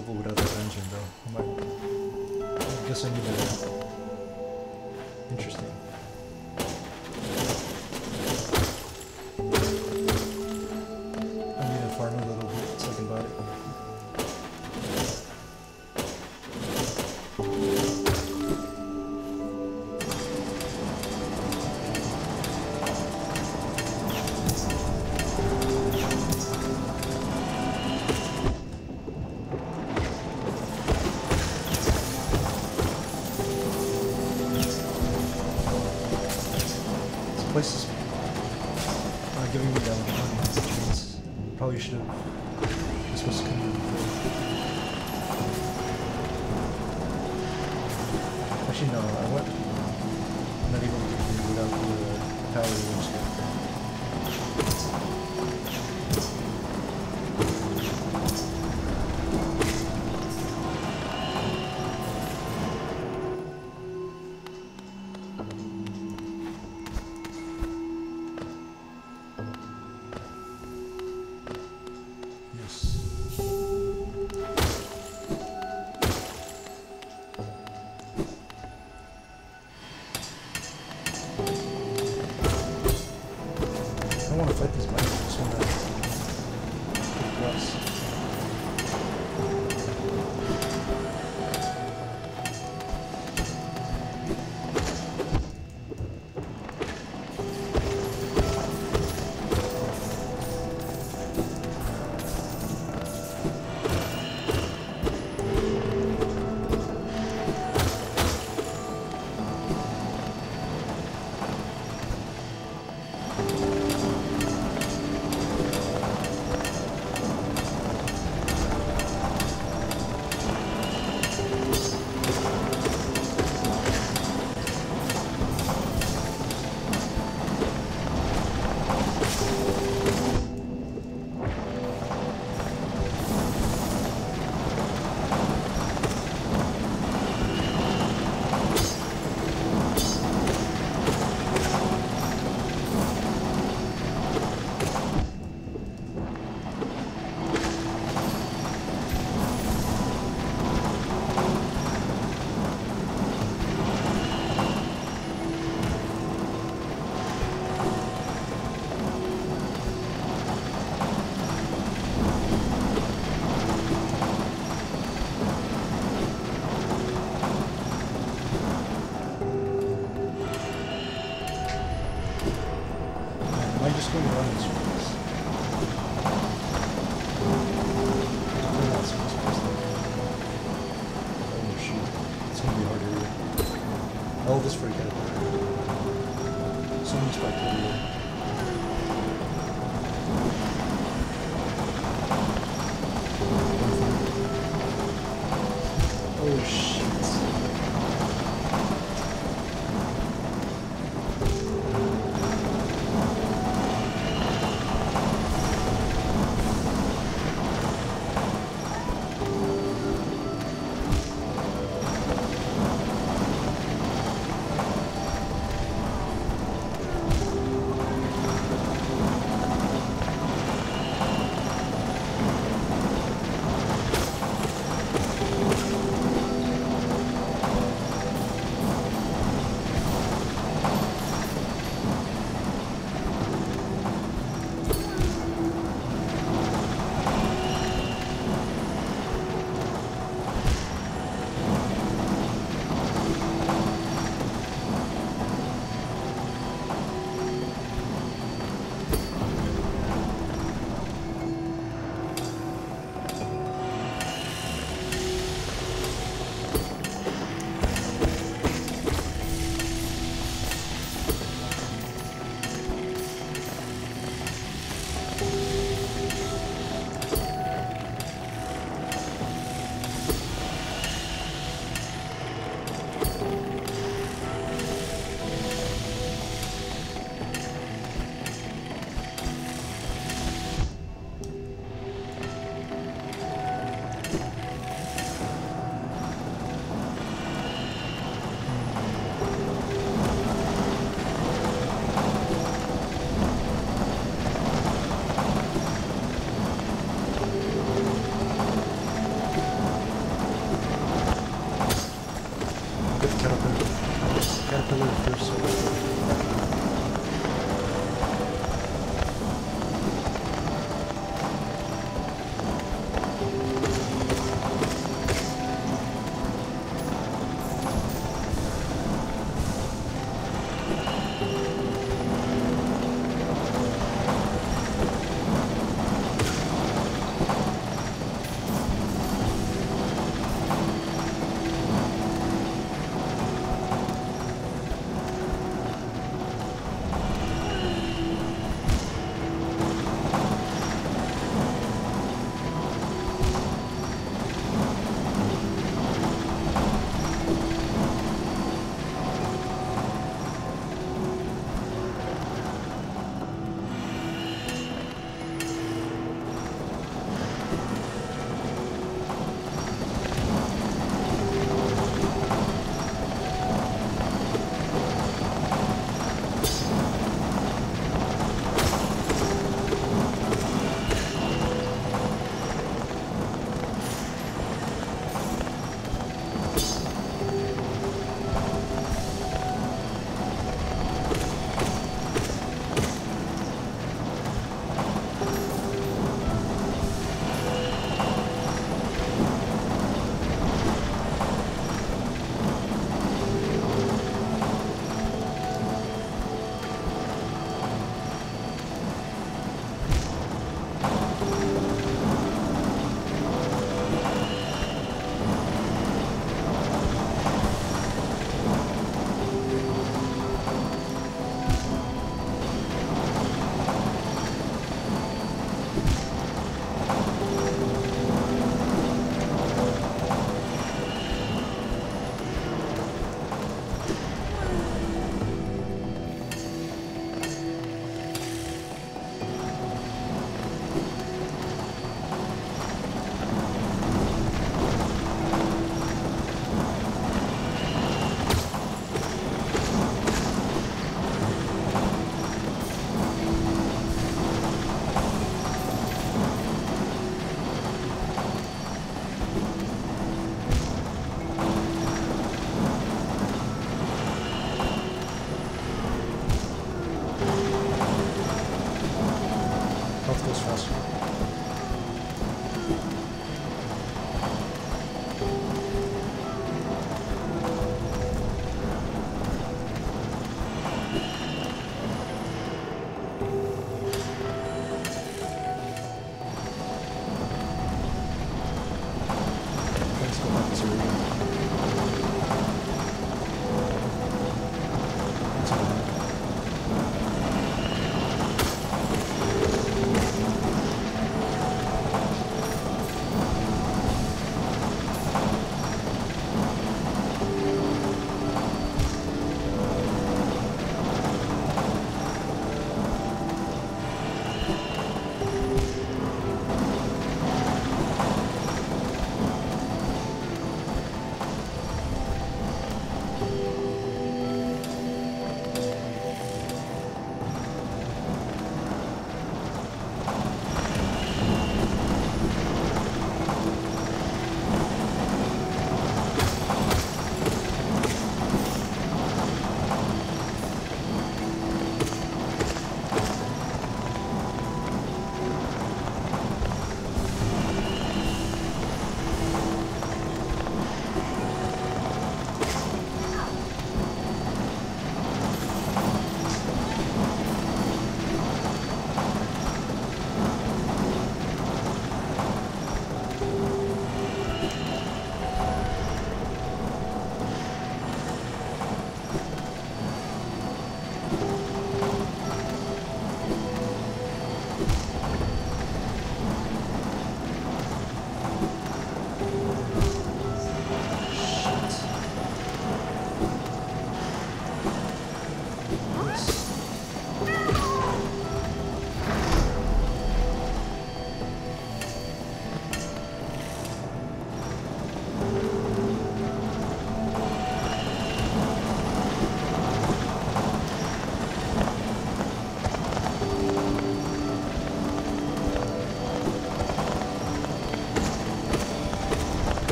Speaker 1: Don't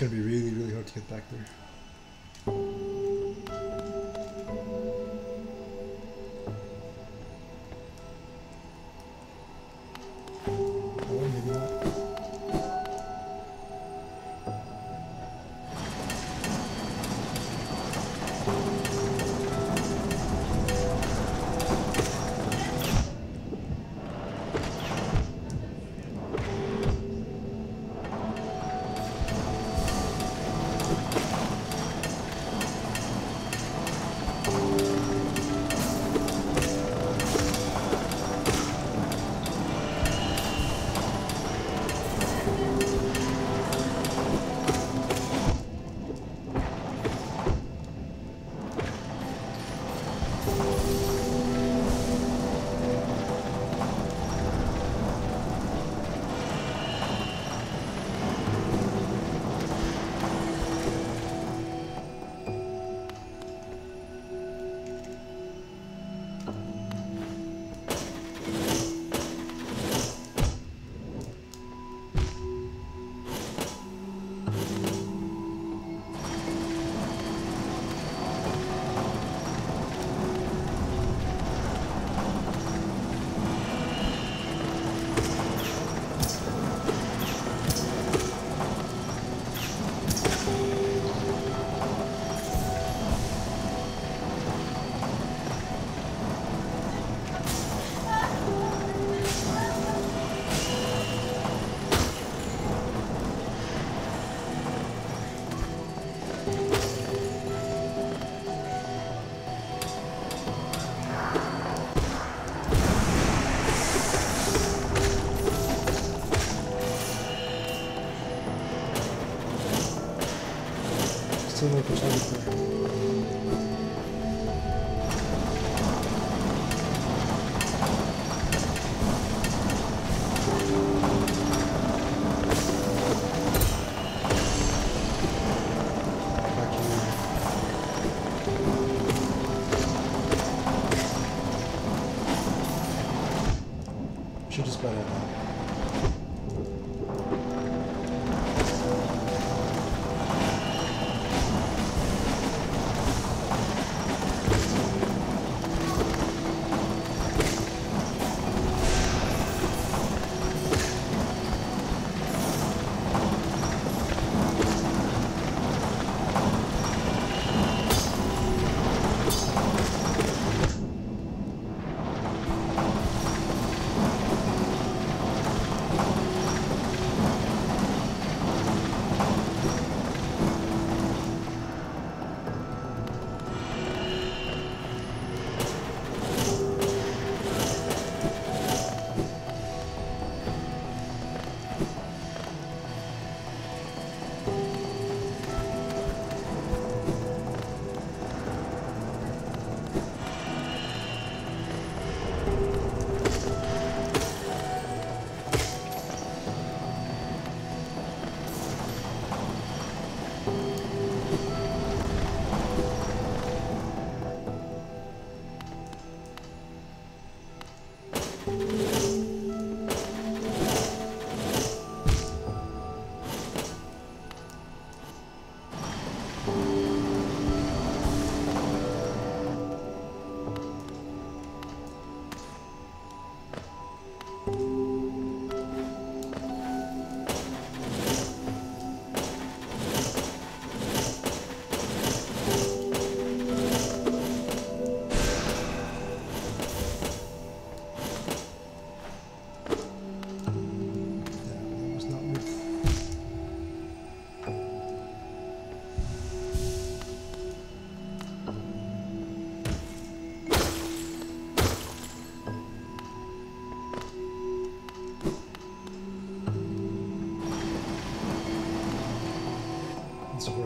Speaker 1: It's gonna be really, really hard to get back there.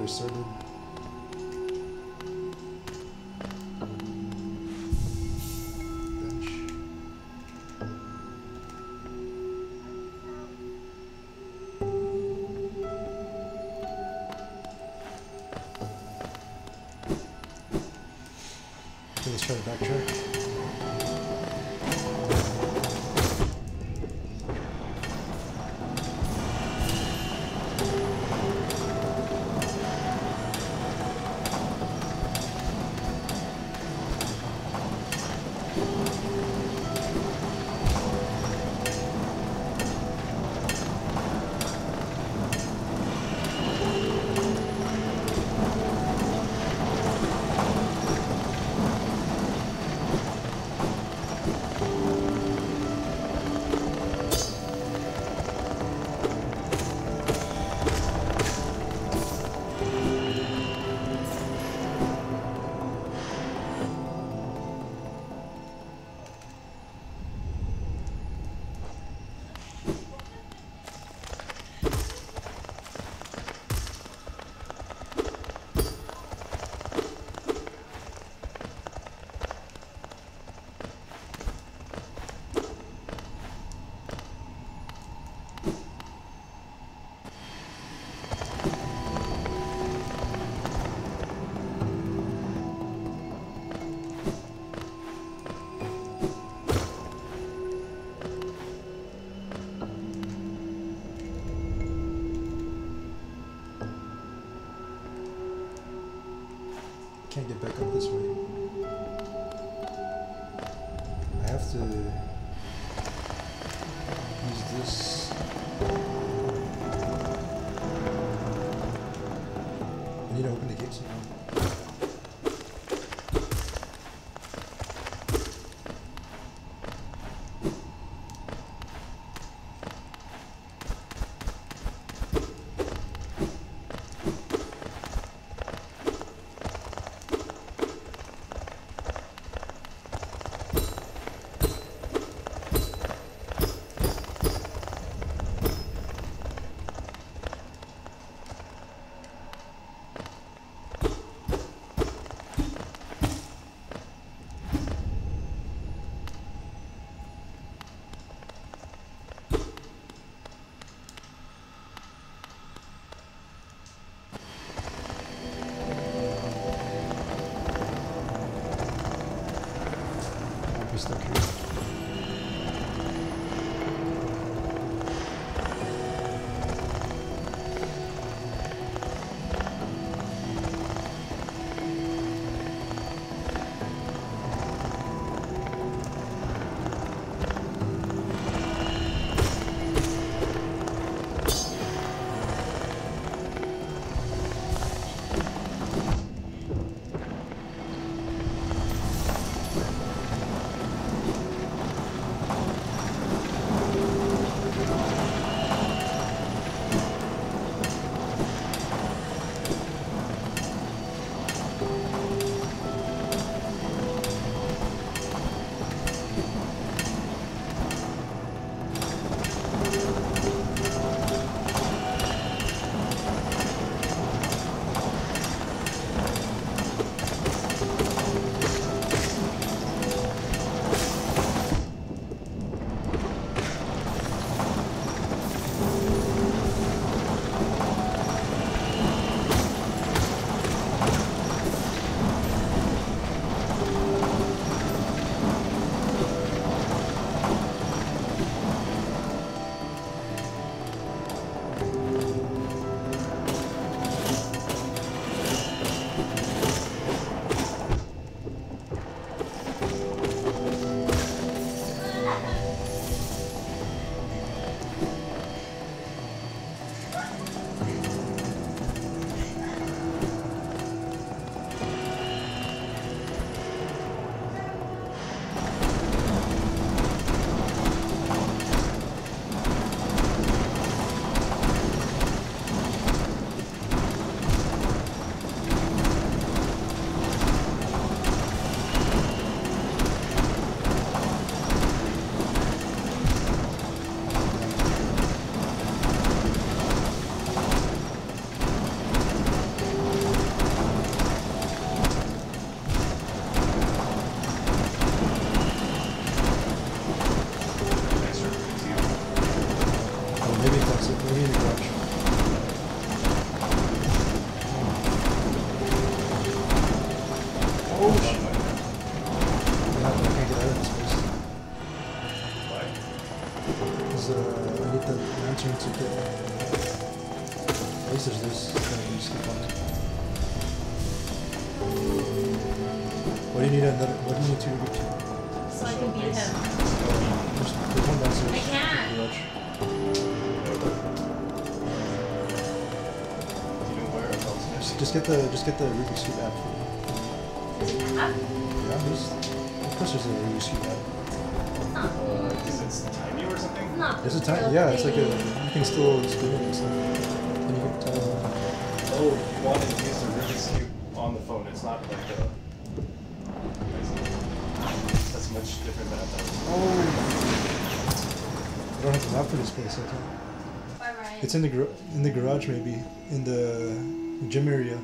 Speaker 1: Bench. Okay, let's try to backtrack. Just get the just get the Rubik's Cube app. For me.
Speaker 3: Up?
Speaker 1: Yeah, there's, of course there's a Rubik's Cube app.
Speaker 2: Uh, because it's tiny or something?
Speaker 3: Not
Speaker 1: There's a time. Yeah, it's like a you can still spin it and stuff. And you can tell.
Speaker 2: Oh, you want to use the Rubik's Cube on the phone. It's not like a. That's much different than I thought. Oh!
Speaker 1: I don't have the map for this place. I can't.
Speaker 3: Bye, Ryan.
Speaker 1: It's in the gar- in the garage maybe in the gym area.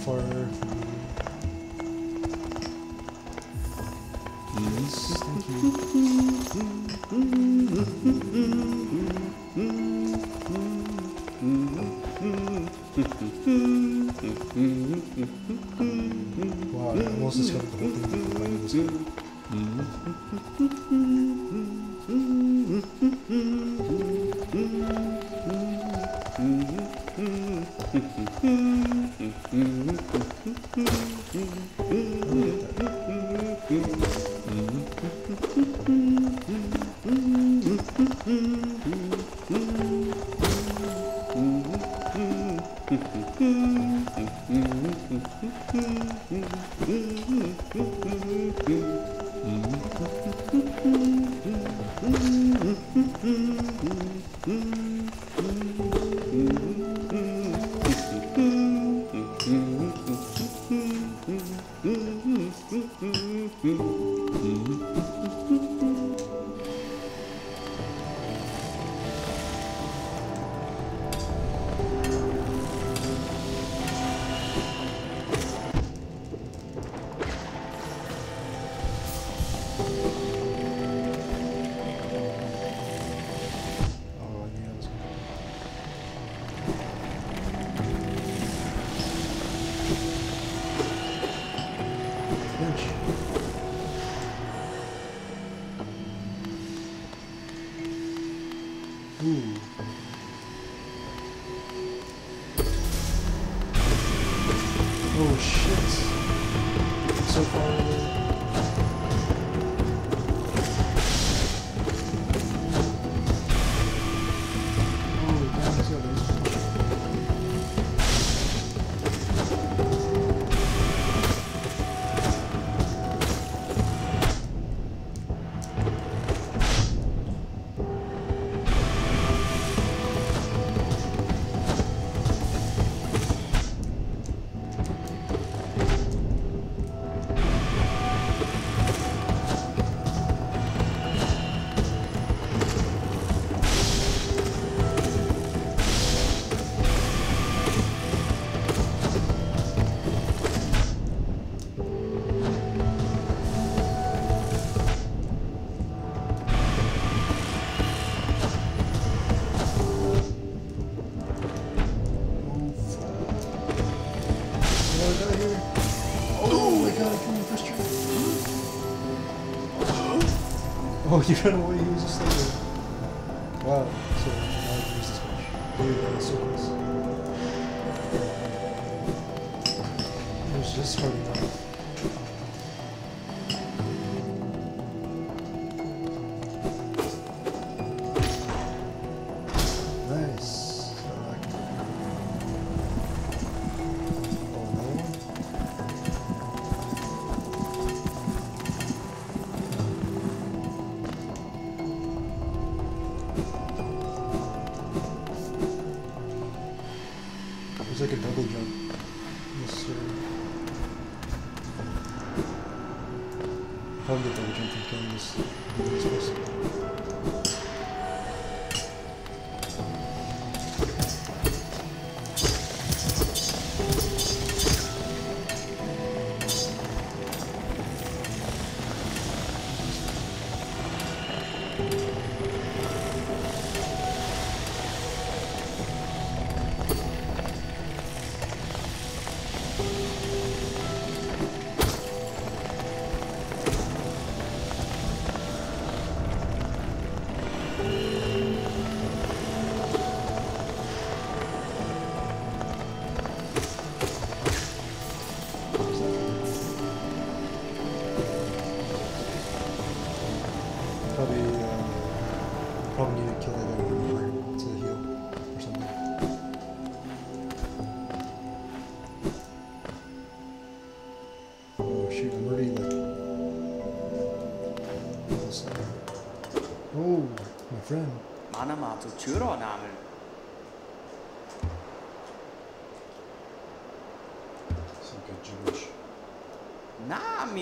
Speaker 1: for Please, thank you. wow, I almost the whole thing. you're gonna leave.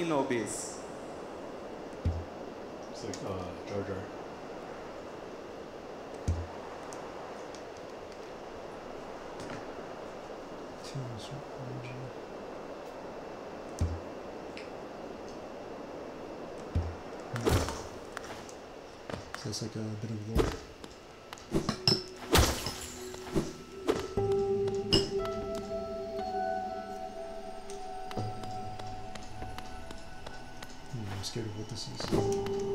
Speaker 1: King no bass. It's like uh,
Speaker 2: Jar Jar.
Speaker 1: So it's like a bit of lore. too, what this is.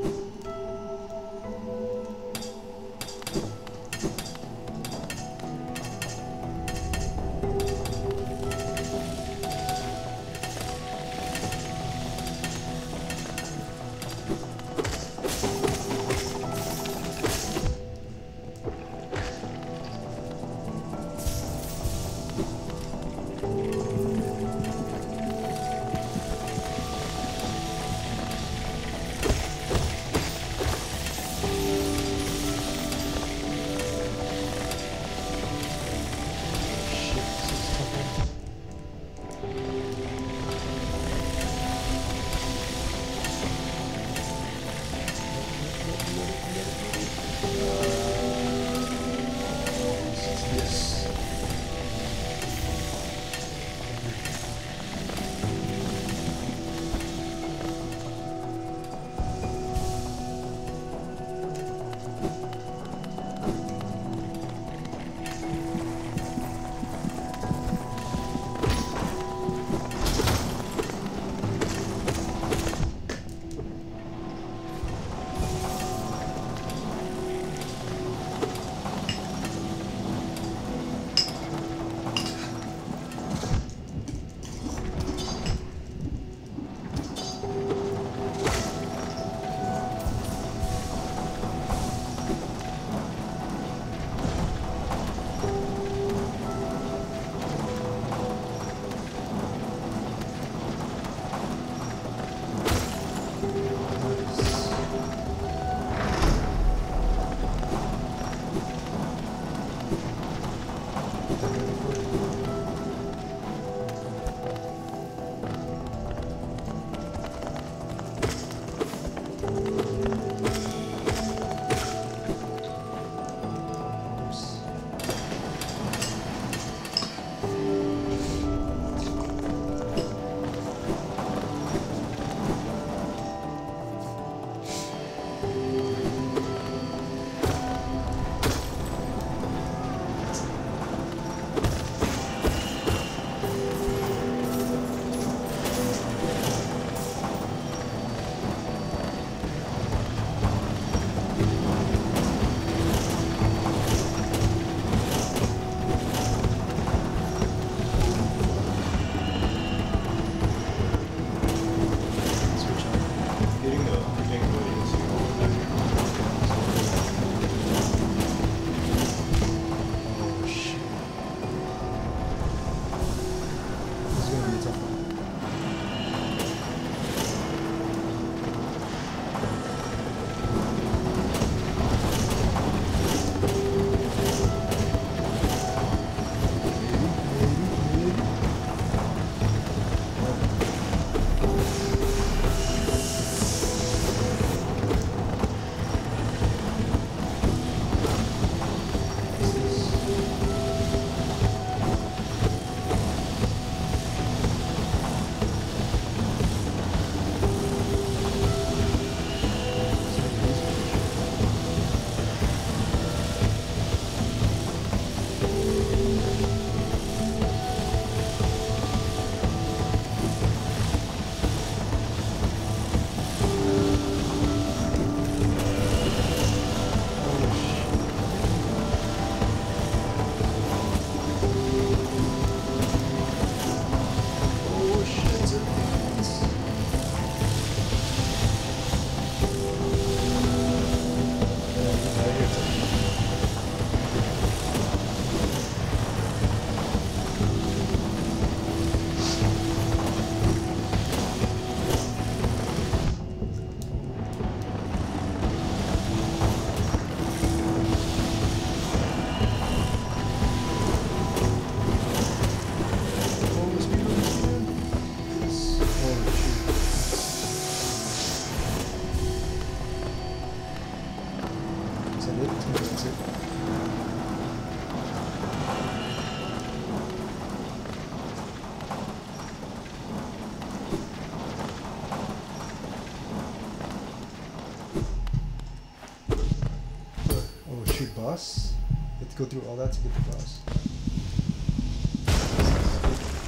Speaker 1: go through all that to get the boss.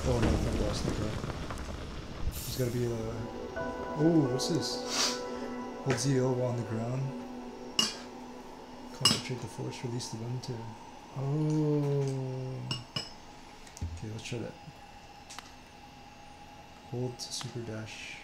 Speaker 1: Oh no, not boss, not boss. There's gotta be a... Oh, what's this? Hold ZL while on the ground. Concentrate the force, release the one, too. Oh... Okay, let's try that. Hold super dash.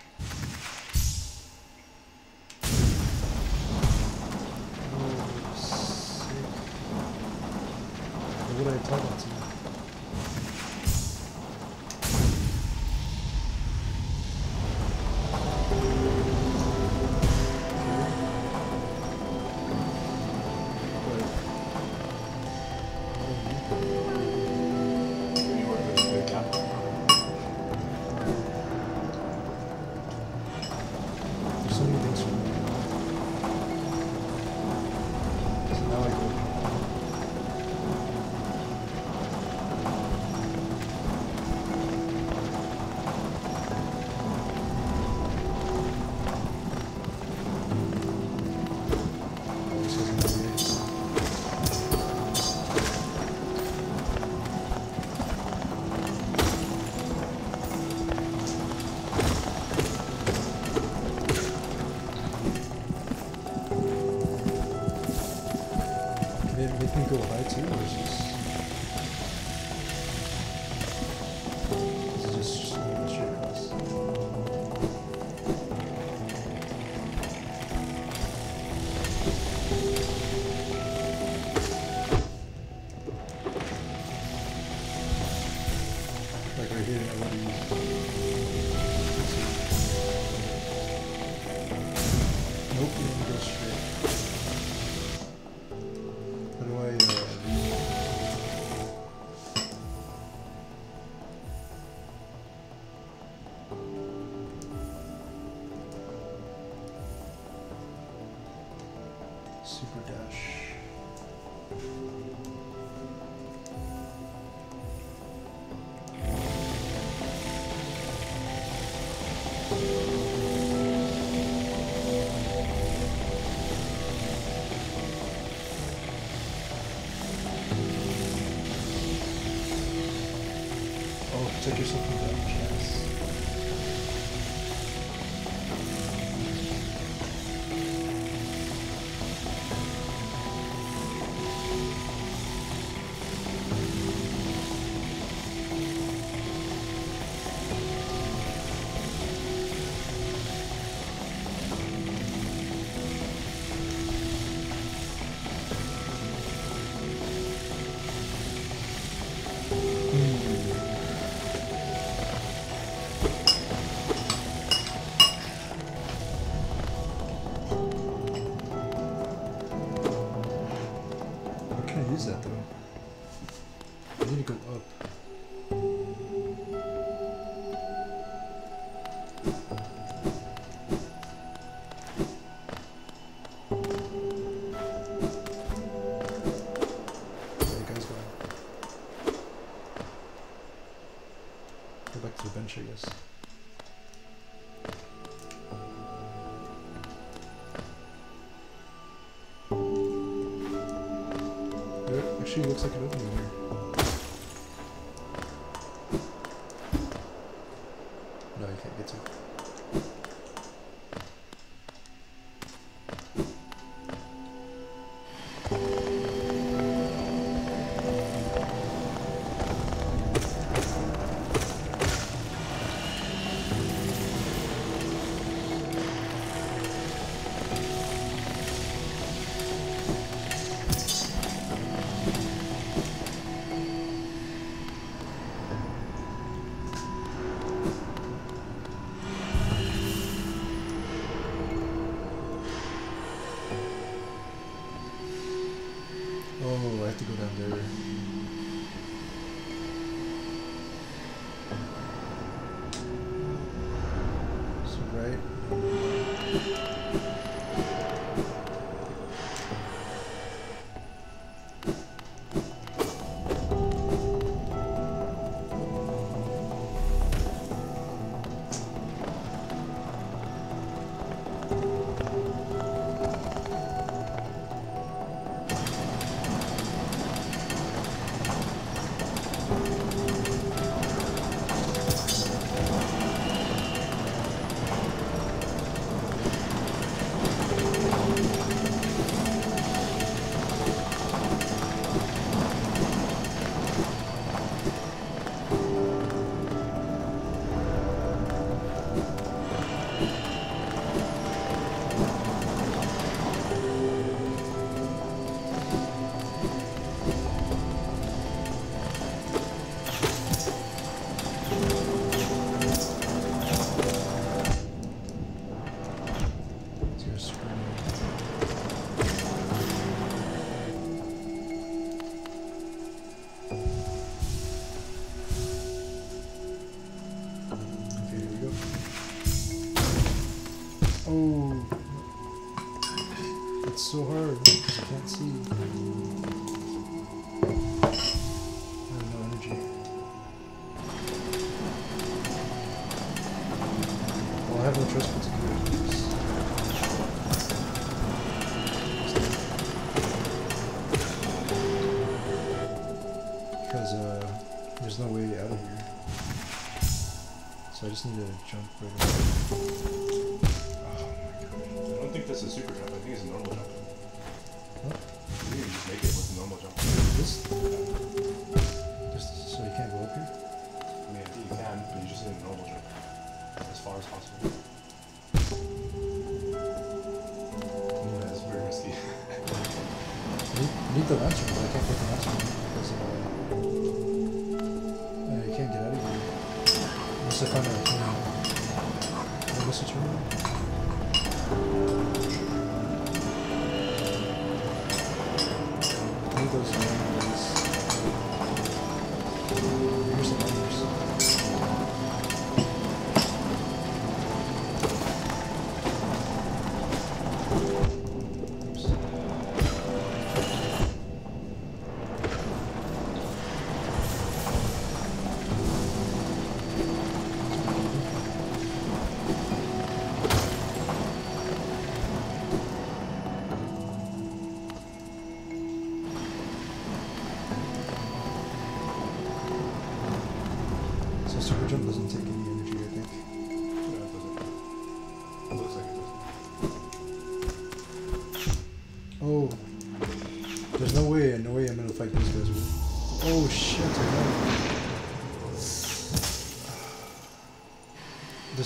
Speaker 1: just need to jump right away.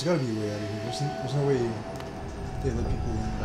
Speaker 1: gotta be a way out of here. There's, there's no way they let people in.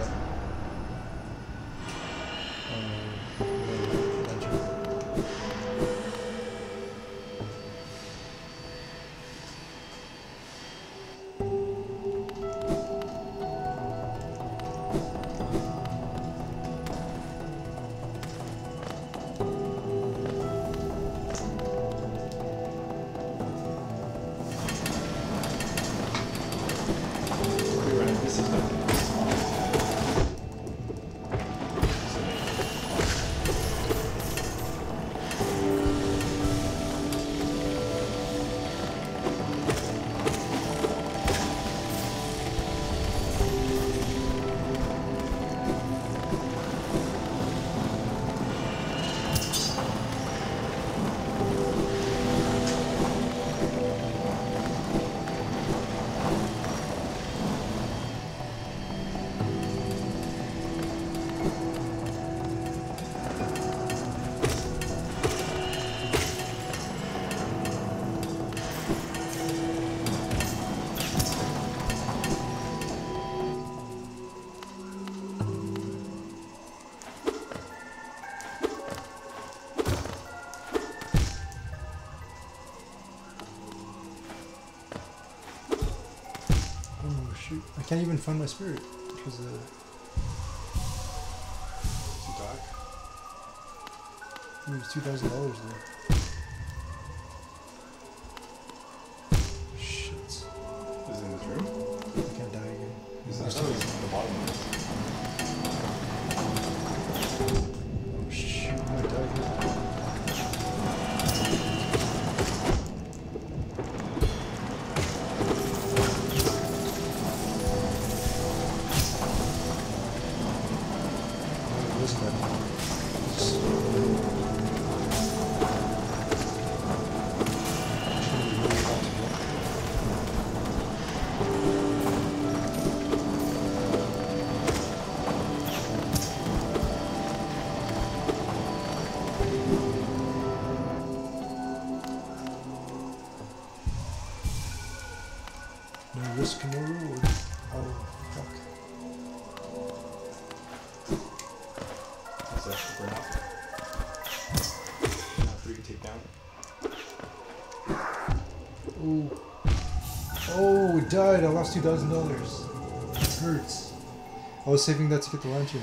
Speaker 1: can't even find my spirit because uh, it's
Speaker 6: too dark.
Speaker 1: It was two thousand dollars. died. I lost two thousand dollars. It hurts. I was saving that to get the lantern.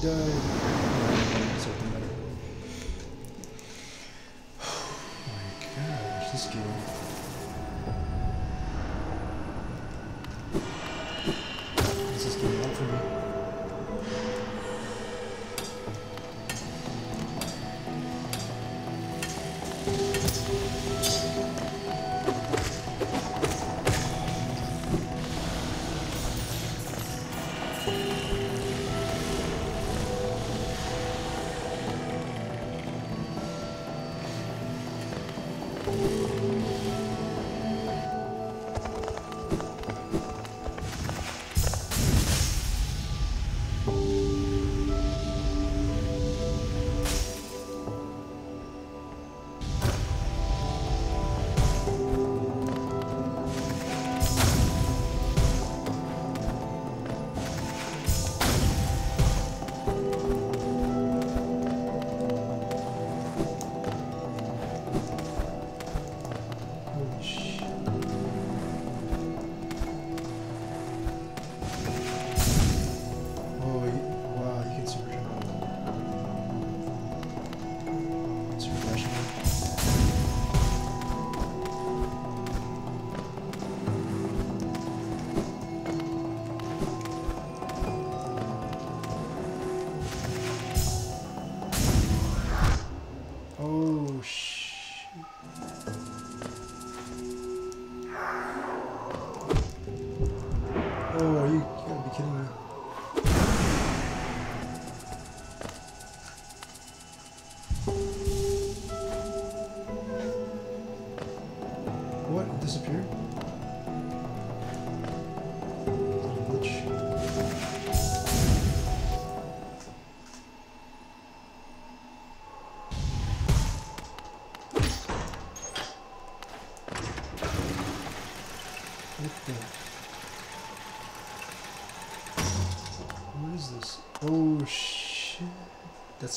Speaker 1: day.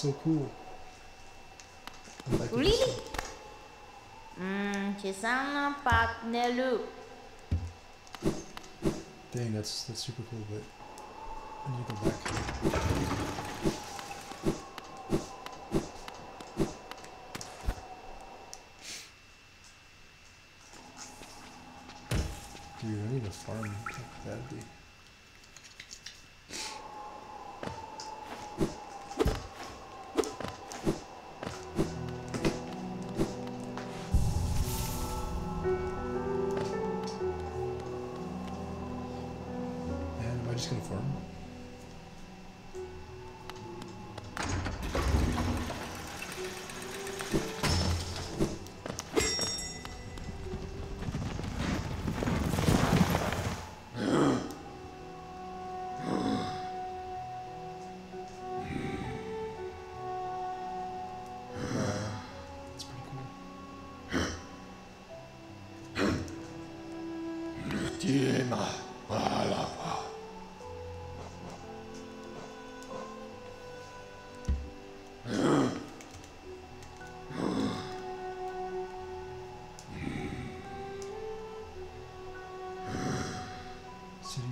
Speaker 1: so cool.
Speaker 5: Really? Mmm, ci sono partnelu.
Speaker 1: Dang, that's that's super cool, but I need to go back.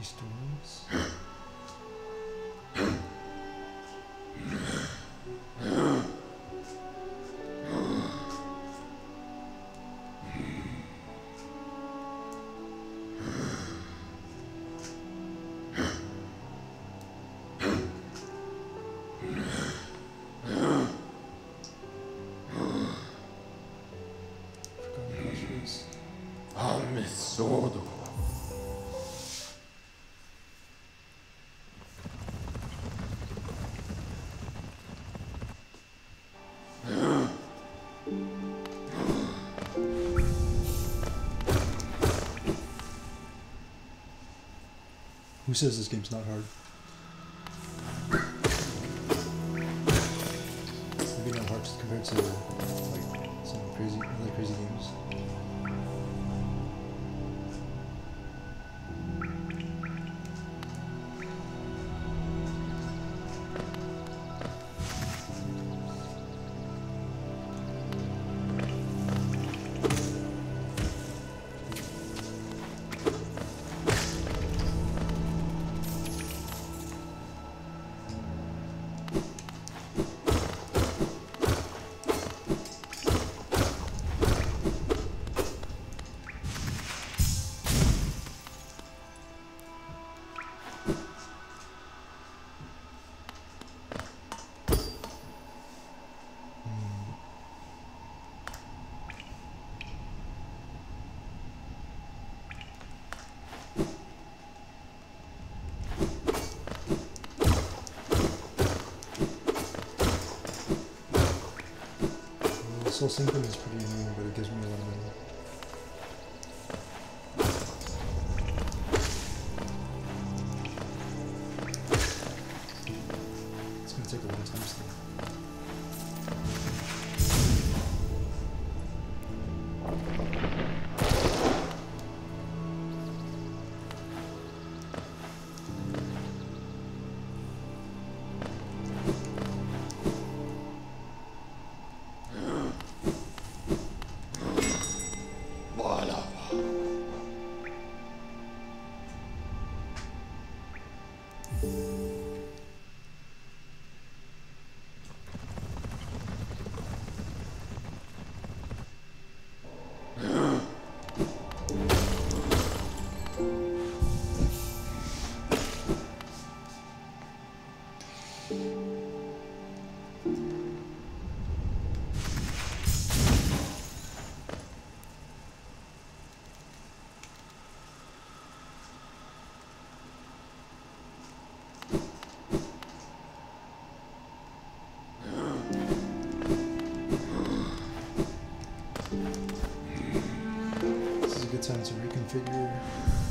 Speaker 1: storms. Who says this game's not hard? Symphony is pretty annoying, good time to reconfigure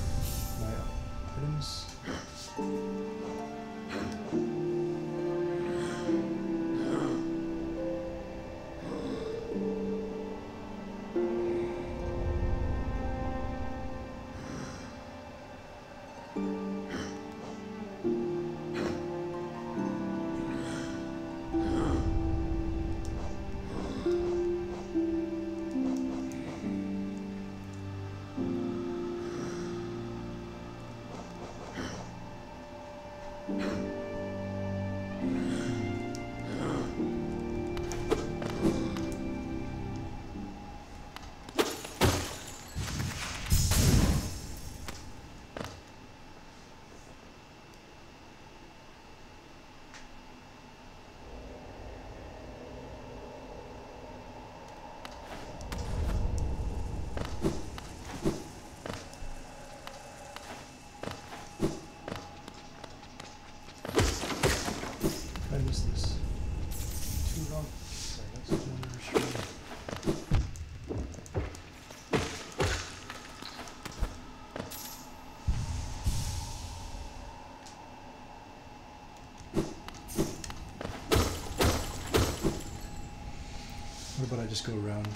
Speaker 1: about I just go around?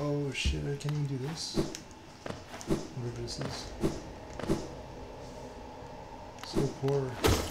Speaker 1: Oh shit, I can't even do this. Whatever this is. So poor.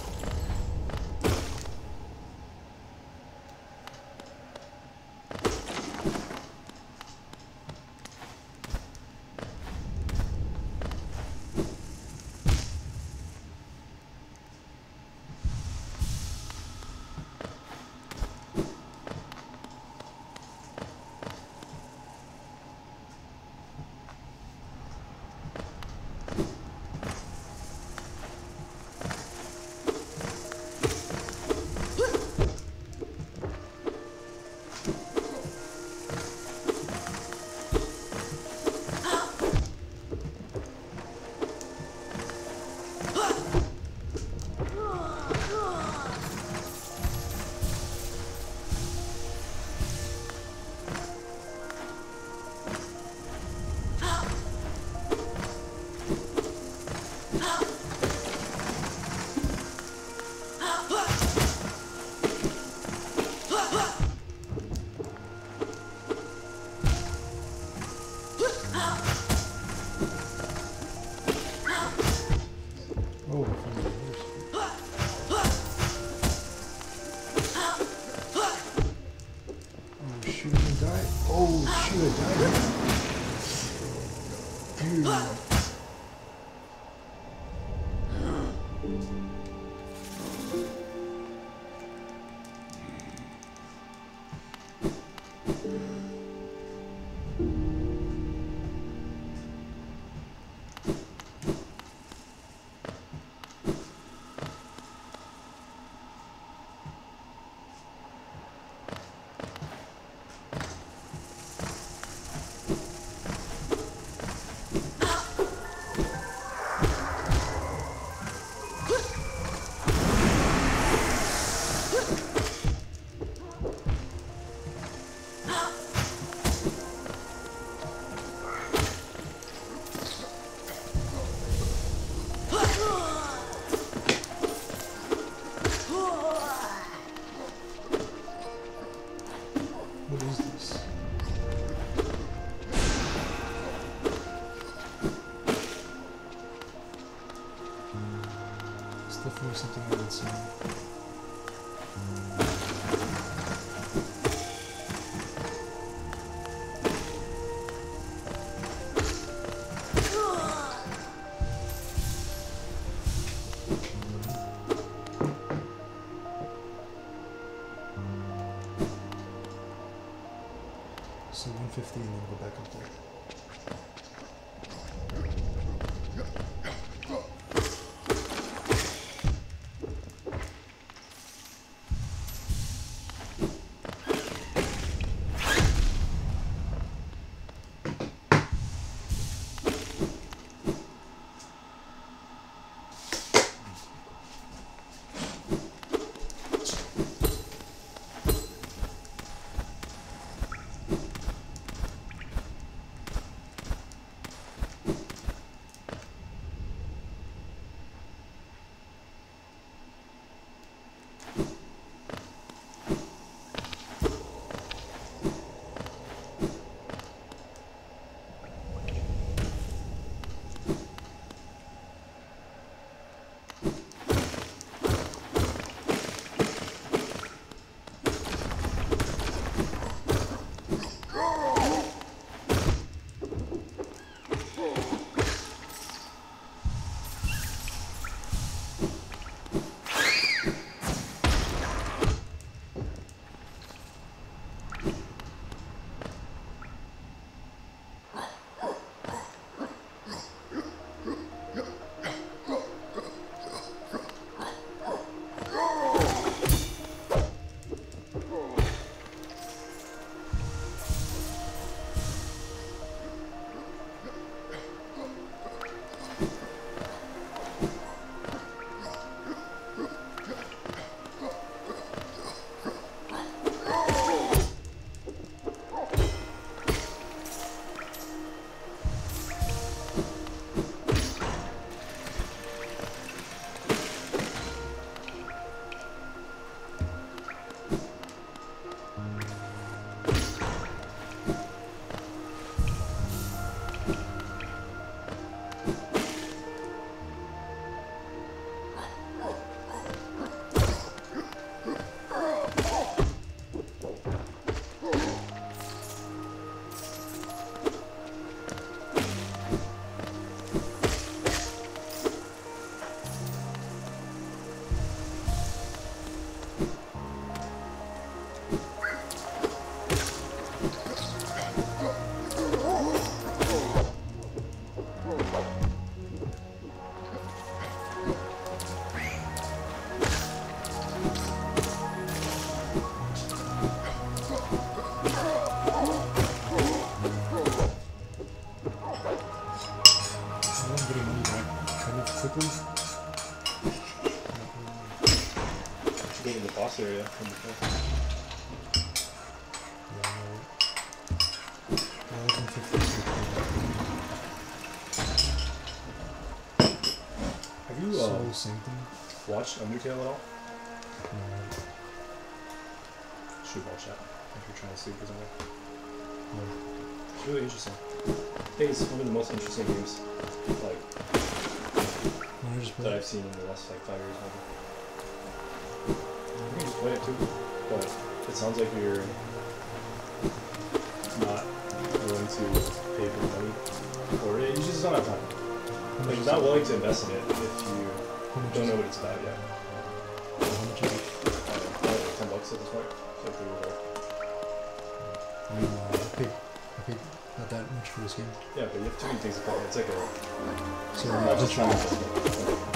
Speaker 1: 15 and go back
Speaker 2: and
Speaker 1: forth.
Speaker 2: Uh,
Speaker 1: Sanctum.
Speaker 2: watch Undertale at all?
Speaker 1: No,
Speaker 2: Should watch that if you're trying to sleep or something.
Speaker 1: no.
Speaker 2: It's really interesting. I think it's one of the most interesting games like
Speaker 1: No, just
Speaker 2: that. I've seen in the last like five years maybe. You can just play it too, but it sounds like you're not willing to pay for money for it. You just don't have time. Like you're not willing to invest in it if you don't know what it's about yet.
Speaker 1: How much is it?
Speaker 2: Uh, ten bucks at this point. So were-
Speaker 1: uh, I paid, I paid not that much for this game.
Speaker 2: yeah, but you have many things play. It's like a
Speaker 1: So
Speaker 2: just
Speaker 1: just
Speaker 2: trying to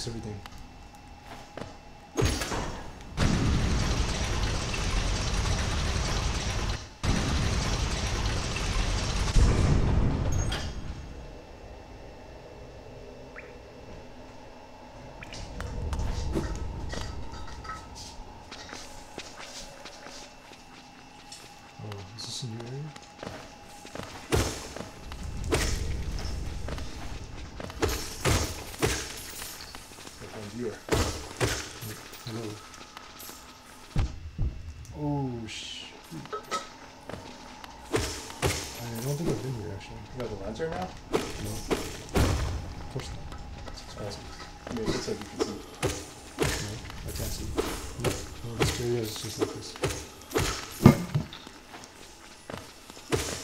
Speaker 1: fix everything.
Speaker 6: Got now?
Speaker 1: No. Of course not. It's expensive.
Speaker 6: I mean, it looks like you can see.
Speaker 1: No, I can't see. No, no this area is just like this.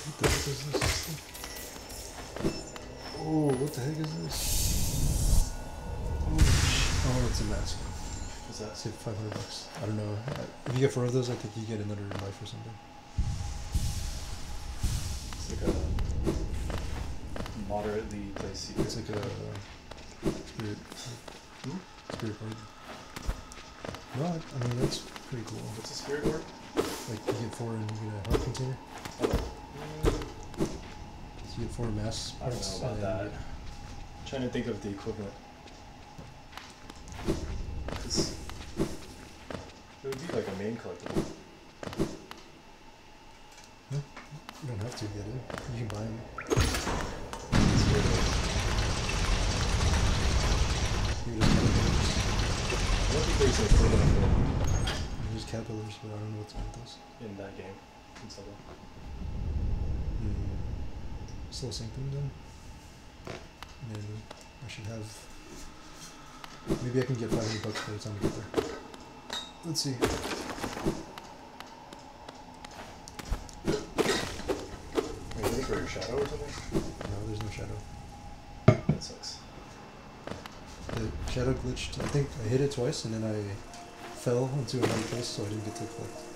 Speaker 1: What the heck is this? Oh, what the heck is this? Oh, oh it's a mask.
Speaker 6: What's that?
Speaker 1: Save 500 bucks. I don't know. If you get four of those, I think you get another life or something.
Speaker 6: Moderately placed secret.
Speaker 1: It's like a spirit.
Speaker 6: Hmm?
Speaker 1: Spirit card. No, I, I mean that's pretty cool.
Speaker 6: What's the spirit word?
Speaker 1: Like you get four and you get a heart container.
Speaker 6: Oh. Mm,
Speaker 1: So you get four mass
Speaker 6: I don't
Speaker 1: parts.
Speaker 6: know about that.
Speaker 1: you get-
Speaker 6: trying to think of the equivalent. 'Cause it would be like a main collectible.
Speaker 1: You don't have to get it. You can buy them.
Speaker 6: Spirit word.
Speaker 1: You just caterpillars.
Speaker 6: I don't think there's an equivalent for it
Speaker 1: There's caterpillars, but I don't know what's with those.
Speaker 6: in that game. In Zelda.
Speaker 1: Hmm. Still the same thing then. And then I should have. Maybe I can get 500 bucks by the time I get there. Let's see.
Speaker 6: Looking for your shadow or something?
Speaker 1: No, there's no shadow.
Speaker 6: That sucks.
Speaker 1: The shadow glitched. I think I hit it twice and then I fell into another place, so I didn't get to collect.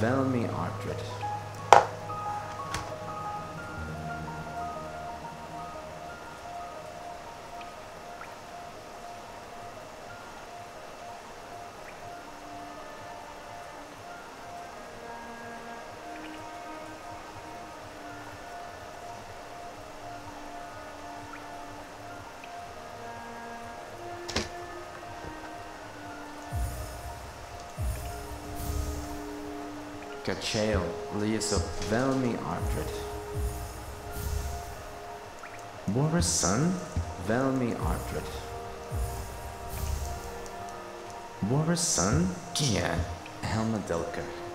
Speaker 4: Velmi Cacheo, Lieso, Velmi Artred. Boris son, Velmi Artred. Boris son, Gia, Helma Delker.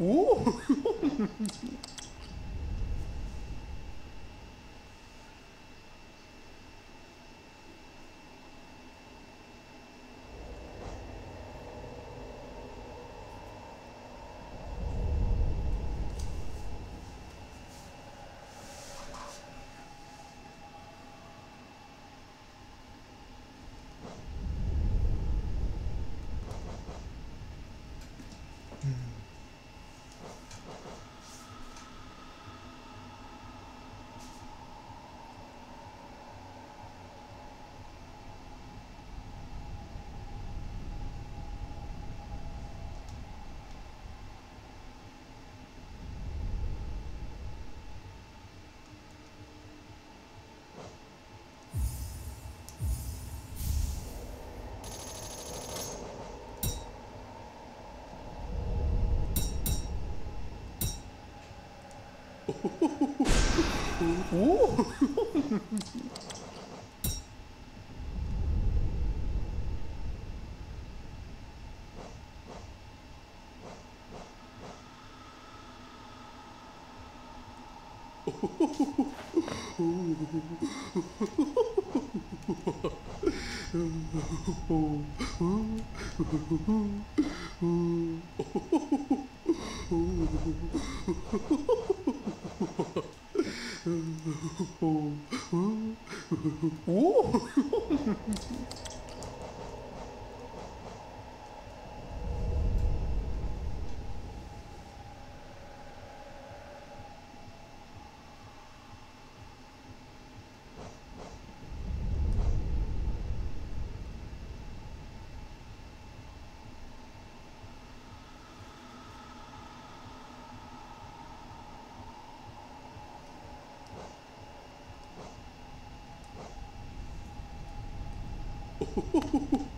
Speaker 1: お お He's still responding. eh? Ooh.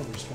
Speaker 1: I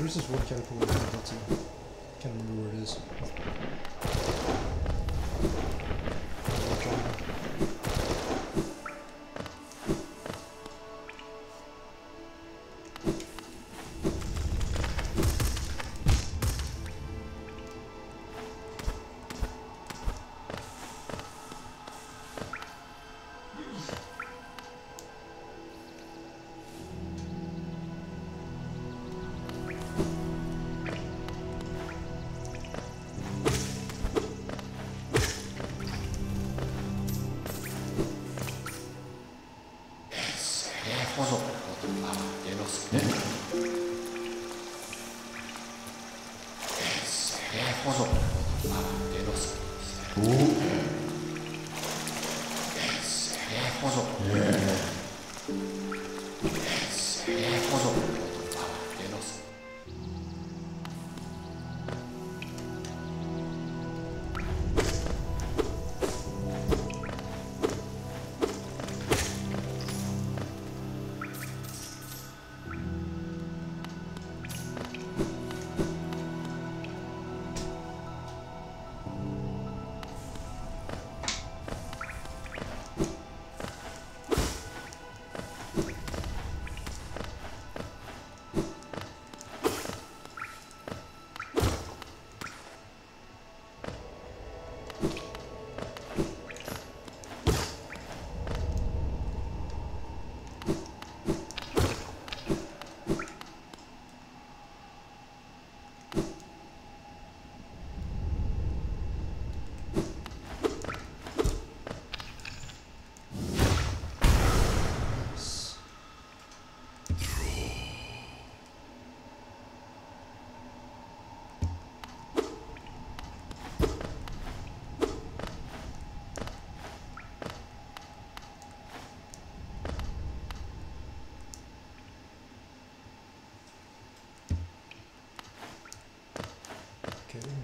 Speaker 1: There's this one caterpillar I. Can't remember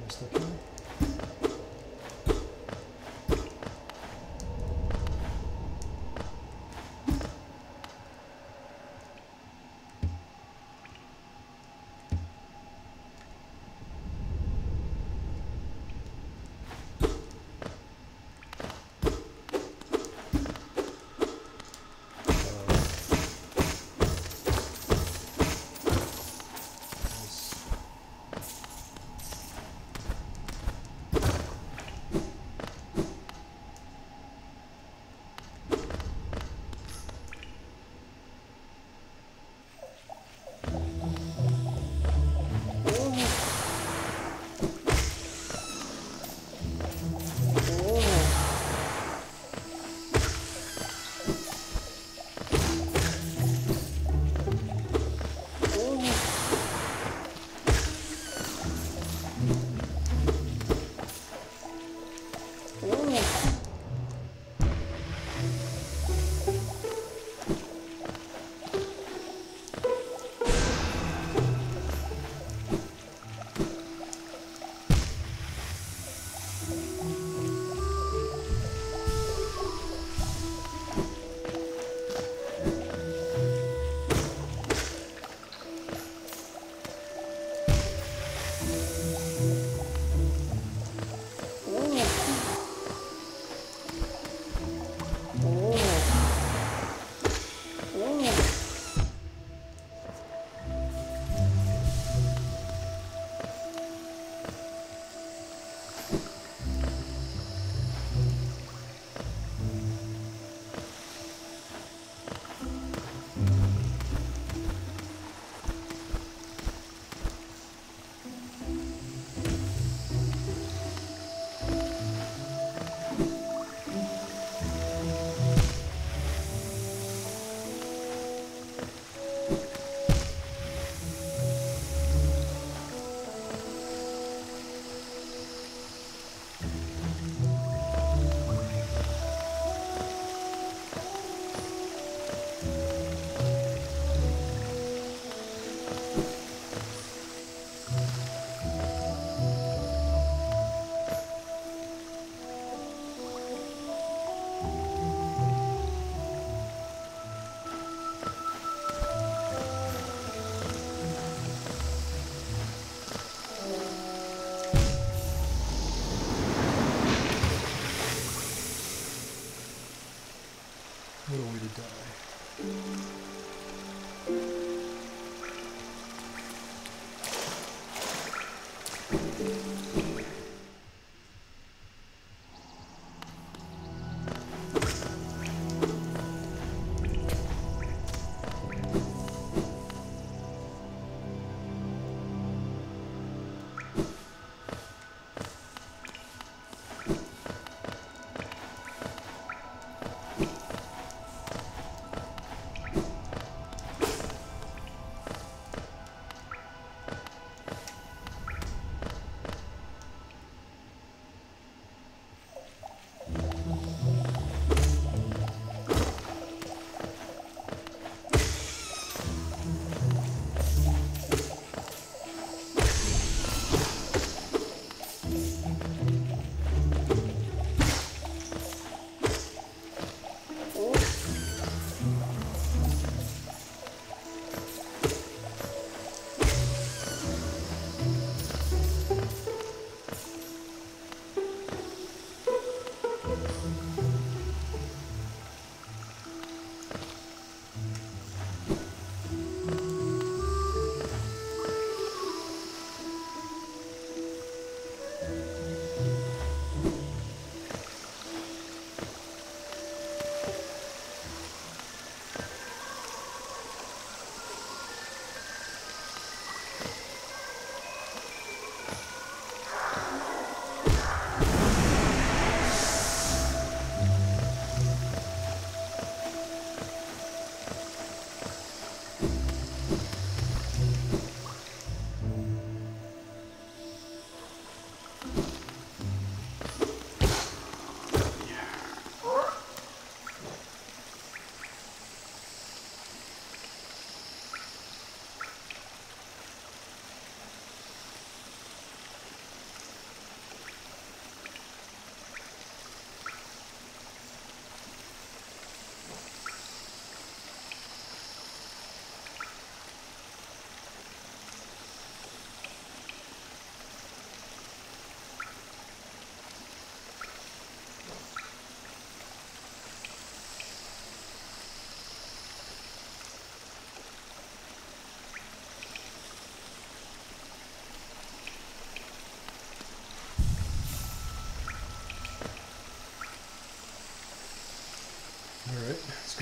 Speaker 1: Okay,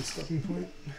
Speaker 1: stopping point. Mhm.